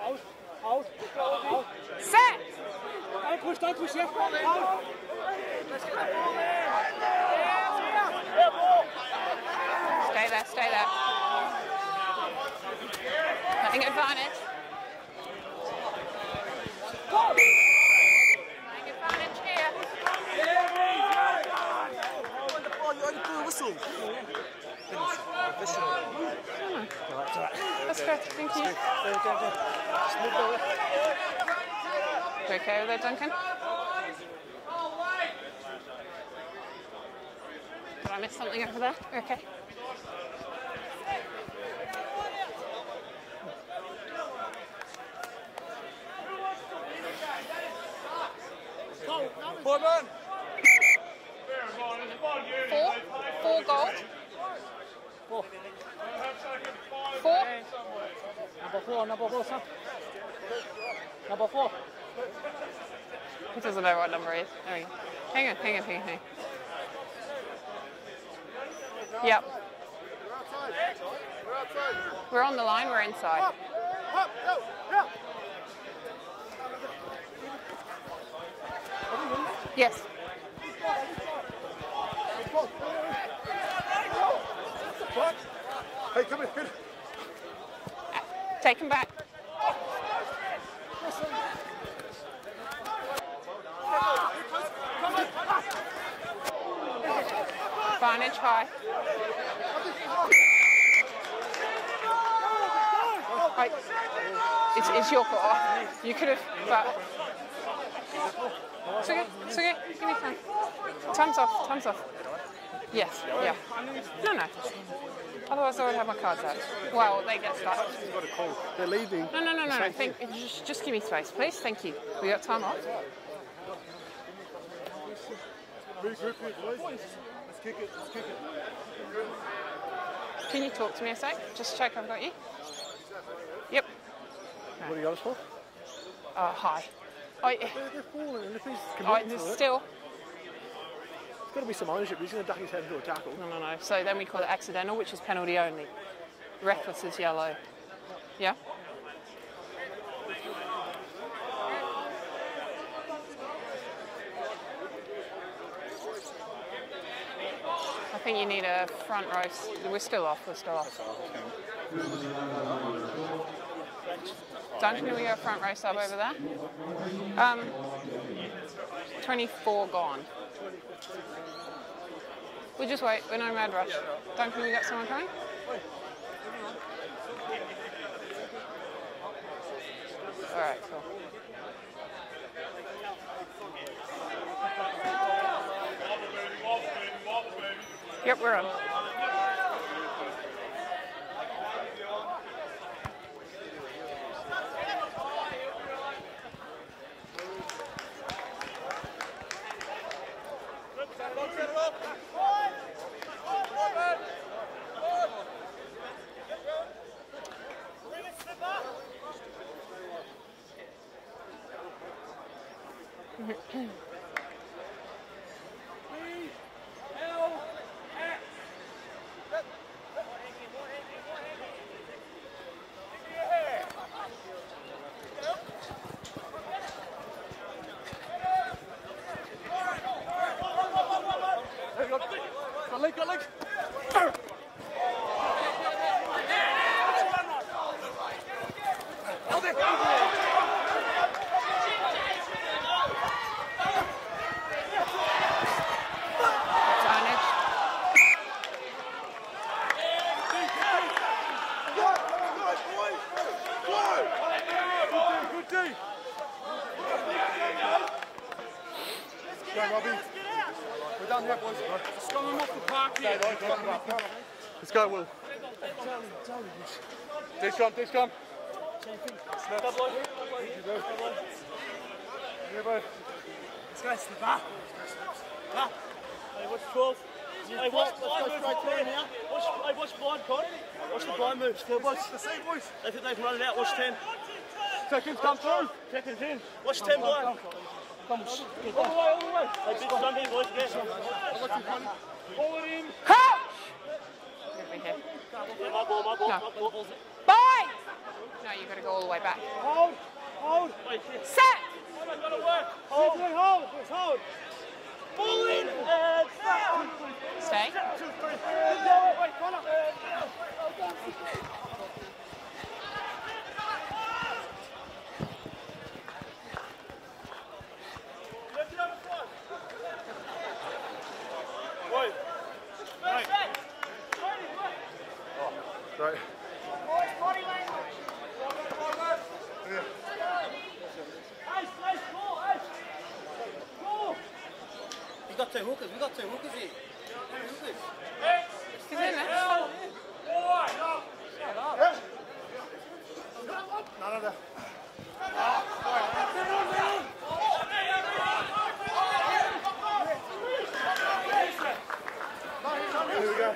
Hold, hold, hold. Set! Don't push, don't push, yeah. Hold. Stay there, stay there. Playing advantage. Playing advantage here. That's good, thank you. You okay with that, Duncan? Did I miss something over there? Okay. Four. Four gold. Four. Number four, number four, son. Number four. He doesn't know what number is. There we go. Hang on, hang on, hang on, hang on. Yep. We're outside. We're outside. We're on the line, we're inside. Up, up, go, yeah. Yes. Hey, come here. Take him back. Advantage high. Right. It's, it's your call. You could have, but. It's okay, it's okay. Give me time. Time's off, time's off. Yes, yeah. No, no. Otherwise, I would have my cards out. Well, they get stuck. got a call. They're leaving. No, no, no, no. no. Think, just, just give me space, please. Thank you. We got time off. Regroup here, boys. Let's kick it, let's kick it. Can you talk to me a sec? Just check I've got you. Yep. What are you guys for? Uh, hi. I, They're, they're falling, he's I, there's it, still. There's got to be some ownership. He's going to duck his head into a tackle. No, no, no. So then we call it accidental, which is penalty only. Reckless is yellow. Yeah? I think you need a front row. We're still off. We're still off. Can we go front row sub over there? Um, 24 gone. We'll just wait. We're no mad rush. Duncan, we got someone coming? All right, cool. Yep, we're on. Okay. go, Will. Dish come, dish come. Snap. Yeah, boy. Let's go, slip up. Up. Hey, watch 12. Hey, watch blind move right there now. Watch, hey, watch blind, Con. Watch the blind move. Still, boys. The same, boys. They think they can run it out. Watch 10. Seconds come through. Seconds in. Watch 10 blind. Come, all the way, all the way. Hey, big jump in, boys. Get. Forward in. Coach! Over here. Yeah, my ball, my ball, No. my ball. Bye! No, you've got to go all the way back. Hold, hold. Wait, yeah. Set! Gotta work. Hold, hold, just hold. Ball in. And stop. Stay. Wait, Connor. Lift it up front. Wait. Right. Right. We got two hookers. We got two hookers here. Two hookers. He's in there. None of that. Here we go.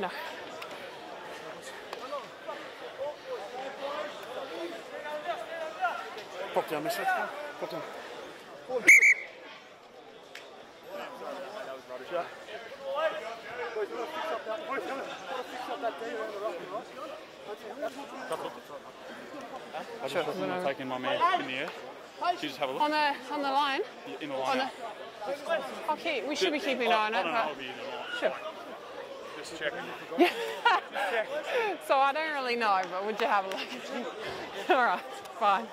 No. Pop down, mister. Pop down. I just wasn't Whatever. taking my man in the air. Should you just have a look? On the on the line. In the On line. the. Okay, we should be keeping an eye on I it. don't know, I'll But be in the line. sure. Just checking. Yeah. So I don't really know, but would you have a look? All right, fine.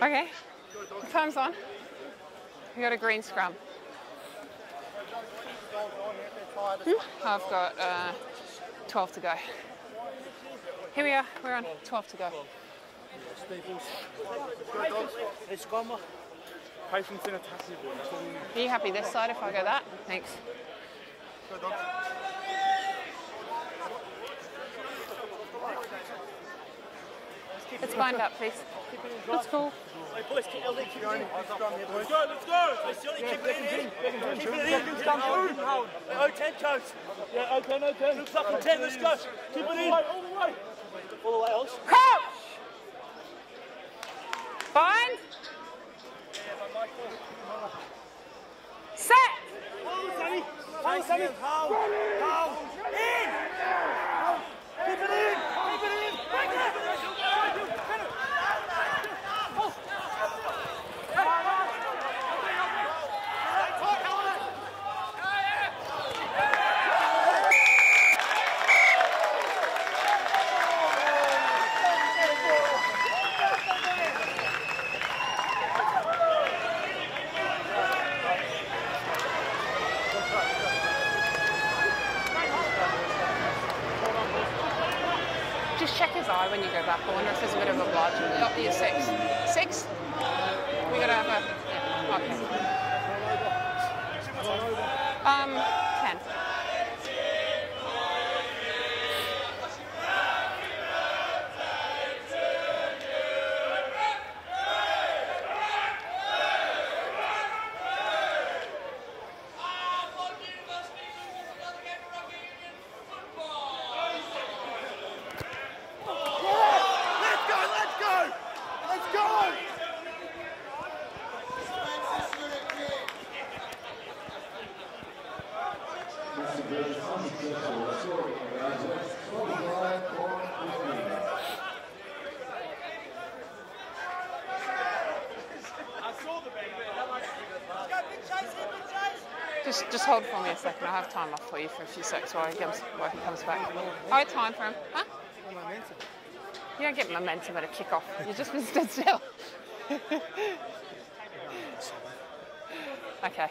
Okay, time's on. We got a green scrum. Hmm? I've got uh, 12 to go. Here we are, we're on 12 to go. It's gone. Patience in a taxi, boy. That's all we need. Are you happy this side if I go that? Thanks. Let's bind up, please. That's cool. Hey, boys, keep LD, keep it in. Let's go, let's go. Hey, Silly, keep it in. Keep it in. Keep it in. Oh, 10 coach. Yeah, 10, oh, 10. Looks like a 10, let's go. Keep it in. Christ. Just, just hold for me a second. I'll have time off for you for a few seconds while he comes, while he comes back. I have time for him. Huh? You don't get momentum at a kick-off. You just stood still. okay.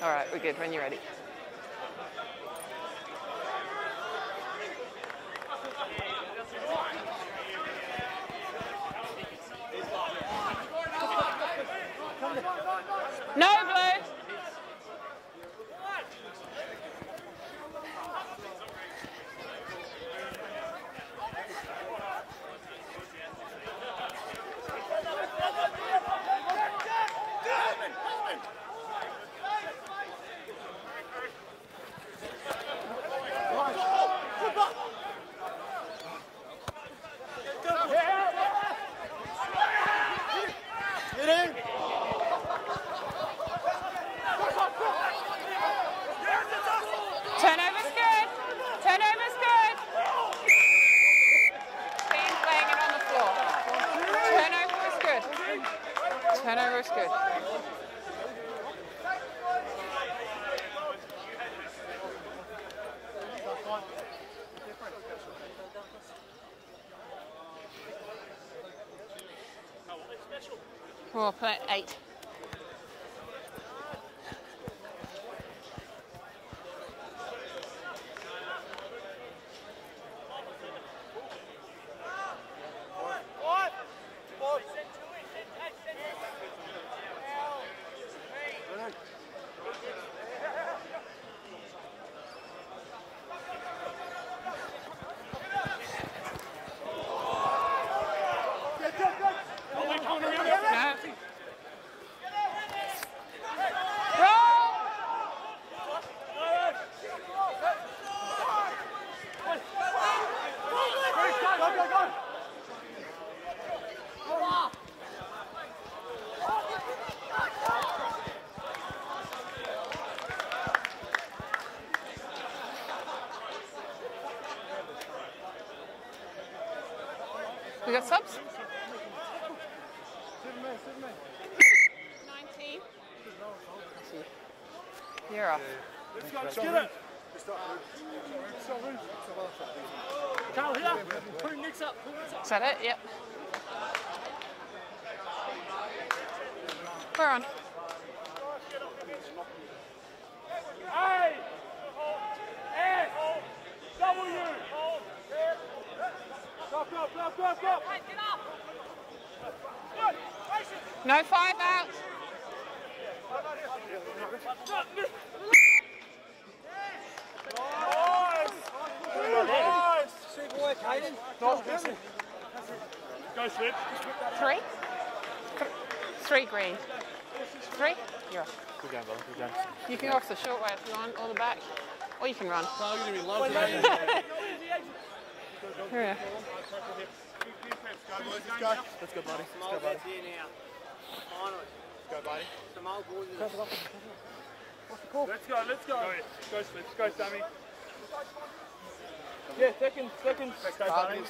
All right, we're good when you're ready. Subs. 19. You're off. Let's get it. Carl, here. Put Nick's up. Is that it? Yep. We're on. A. S. W. Go, go, go, go, go. No five out. Go, Slip. Three. Three green. Three. You're off. Good game, brother. Good game. You can go off the short way if you want, or the back, or you can run. Oh, you're going to be lovely. Here. Let's go. Let's go, buddy. Let's go, buddy. Let's go, buddy. Let's go, let's go. Go, Slip. Go, Sammy. Yeah, second, second. Go, Barney.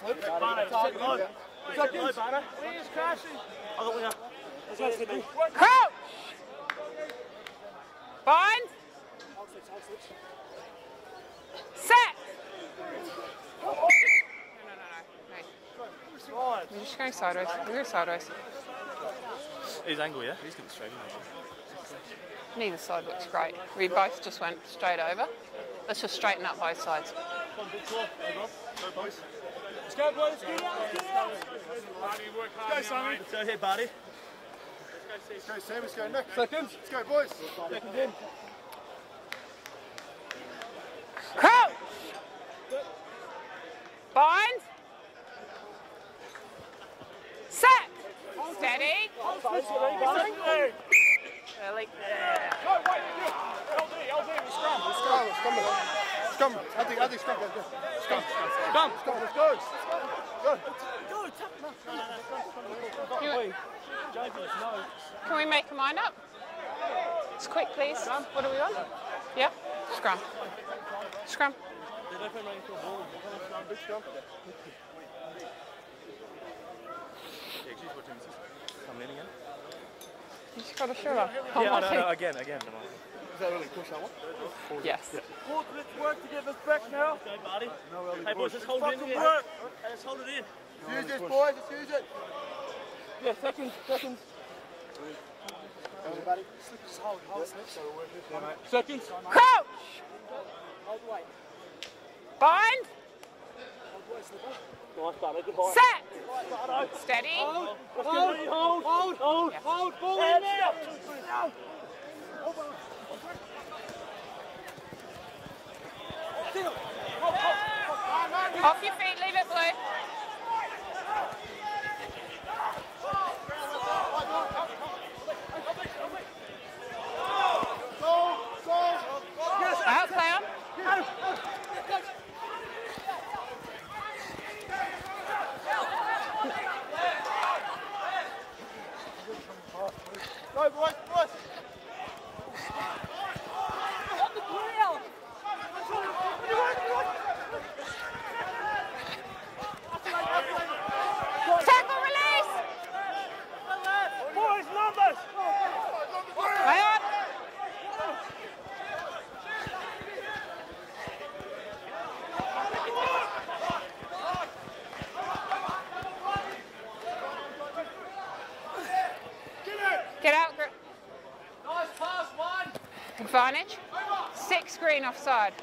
Barney, second low. Second low, Barney. Where's crashing? I got winner. Let's go, Slippy. Crouch. Bind. Set. No, no, no, no. You're just going sideways. You're going sideways. He's angle, yeah? He's going straight in. Neither side looks great. We both just went straight over. Let's just straighten up both sides. Let's go, boys. Let's get out. Let's get out. Let's go, Sammy. Let's go here, buddy. Let's go, Sam. Let's go, Nick. Second. Let's go, boys. Second in. Crouch. Bind. Set. Steady. Early. Scrum, scrum. Scrum. Andy, Andy, scrum. Go, go. Scrum. Scrum. Scrum. Let's go. Go. You- Can we make a mind up? It's quick, please. What are we on? Yeah? Scrum. Scrum. Yeah, geez, what time is this? Coming in again? You just got a shiver. Yeah, no, no, again, again. Is that really push that one? Yes. Boys, let's work to get this back now. Go, buddy. No early Hey, boys, push. let's hold it in. Fucking here. work. Hey, let's hold it in. Use this, boys. Let's use it. Yeah, second, second. Everybody. Just hold, hold, slip, so we'll work this one. Second. Crouch. Bind. Nice, buddy. Good ball. Set. Steady. Hold, hold, hold, hold, hold, hold, ball in there. Off your feet. Leave it blue. Out, play on. Go, boys, boys. Tackle release. Boys, numbers. Play on. Get out. Gr- Nice pass, one. Advantage. Who's?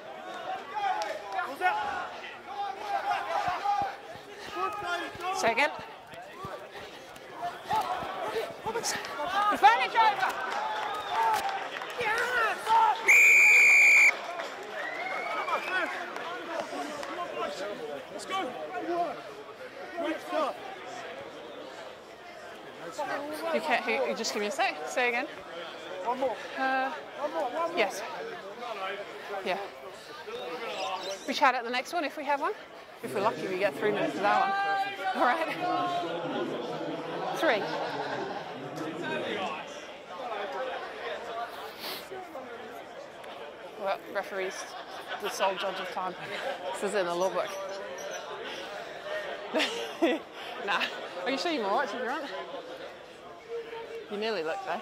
Second. Advantage over. Let's go. You can't. You, you just give me a sec. Say again. One more. Uh, One more. One more. yes. Yeah. We chat at the next one if we have one. If we're lucky, we get three minutes of that one. All right. Three. Well, referees, the sole judge of time. This is in the law book. nah, Are you sure you can watch if you want? You nearly looked there.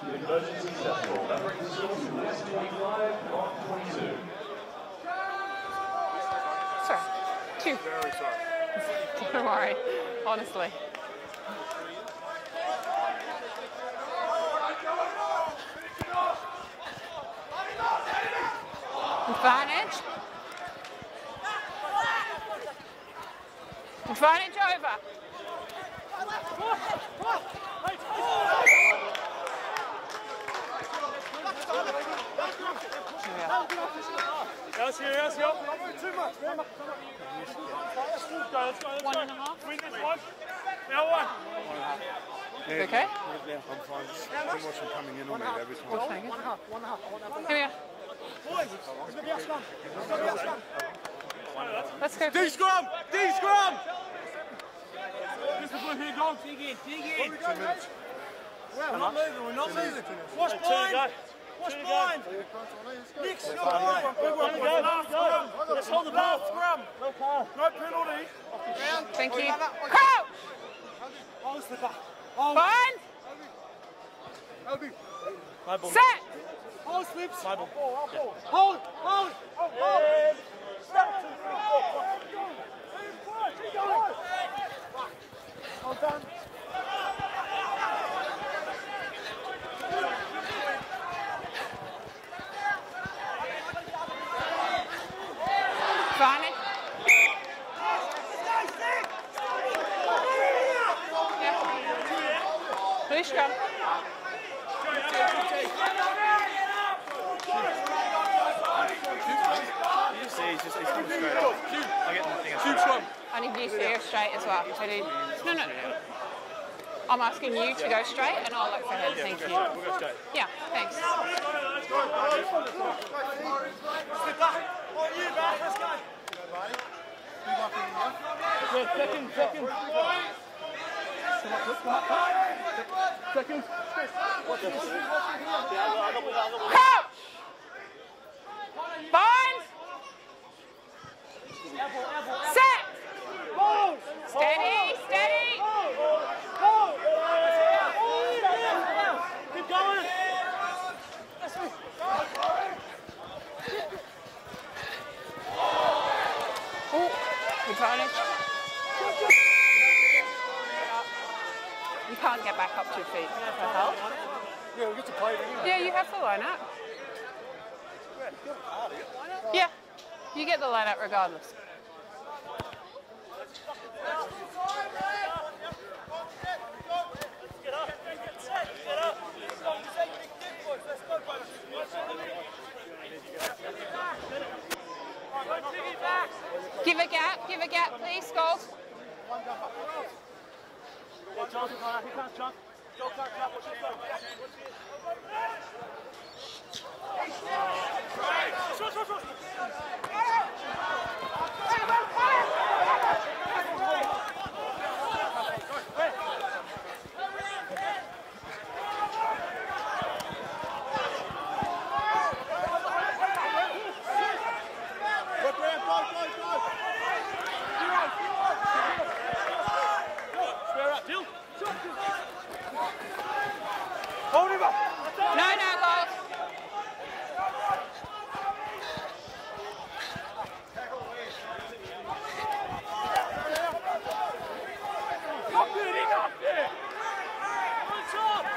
The conversion successful. That brings us on to West 25, Mark 22. Sorry. Two. Very sorry. Don't worry. Honestly. Advantage. Advantage over. Yes, here, yes, here. Too much, man. Let's go, let's go, let's One go. and a half. Win this one. Now one. Yeah, Okay. Yeah, I'm fine. Just too much from coming in on me every time. What's hanging? Here we are. Let's go. D scrum! D scrum! This is here, go. Dig in, dig in. We're not moving, we're not moving. What's blind? What's blind? Nick's got the ball. Big one. Last scrum. Let's hold the ball. Scrum. No penalty. Thank you. Crouch! Hold slipper. Bind! Set! Hold slips. Hold, hold, hold. And stop. Two, three, four, five. Keep going. Well done. Advantage. Blue scrum. You see, he's just he's coming straight up. I get nothing else. I need you to go straight as well. I do. No, no, no. I'm asking you to go straight and I'll look for him. Thank you. We'll go straight. Yeah, thanks. On you, back. Let's go. Yeah, second, second. Second. Crouch! Bind! Set! Steady, steady! Keep going. Oh, advantage. You can't get back up two feet for help. Yeah, we get to play it anyway. Yeah, you have to line up. Yeah, you get the line up regardless. Go. Give a gap, give a gap, please. Yeah, Johnson, he can't jump. Go, can't jump. What's your phone? Shot, shot, shot. Square up, Dill. Hold him up. No, no, Scholes.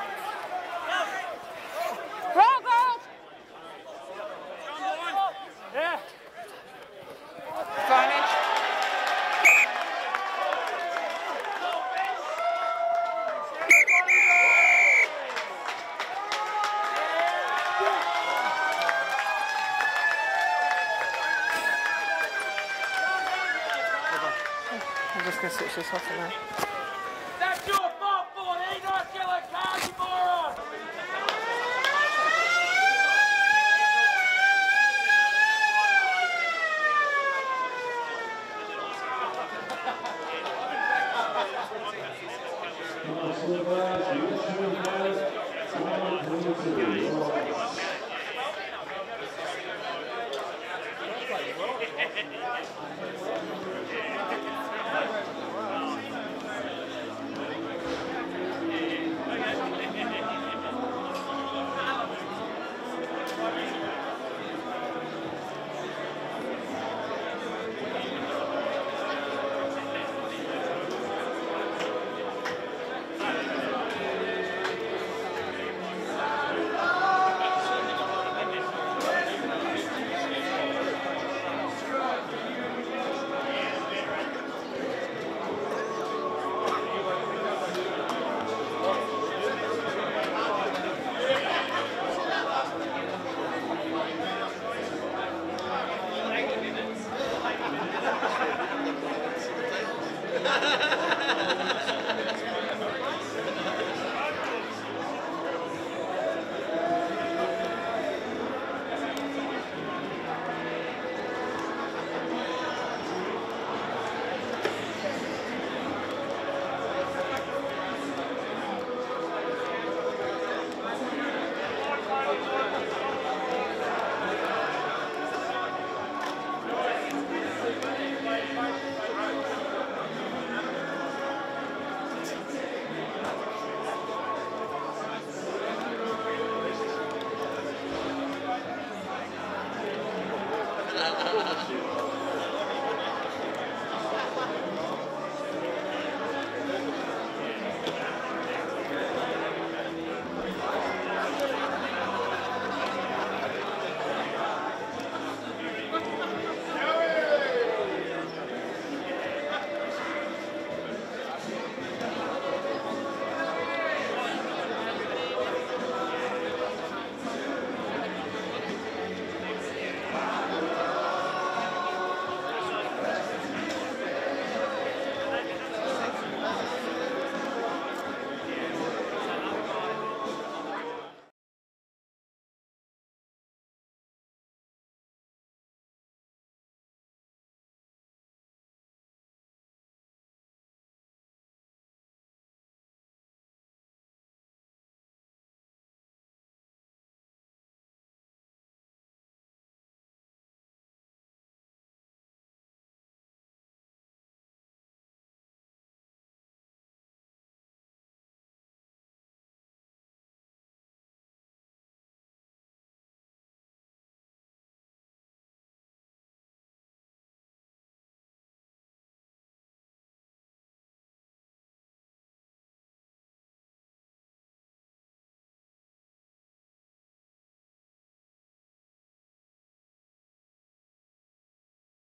I'm just going to switch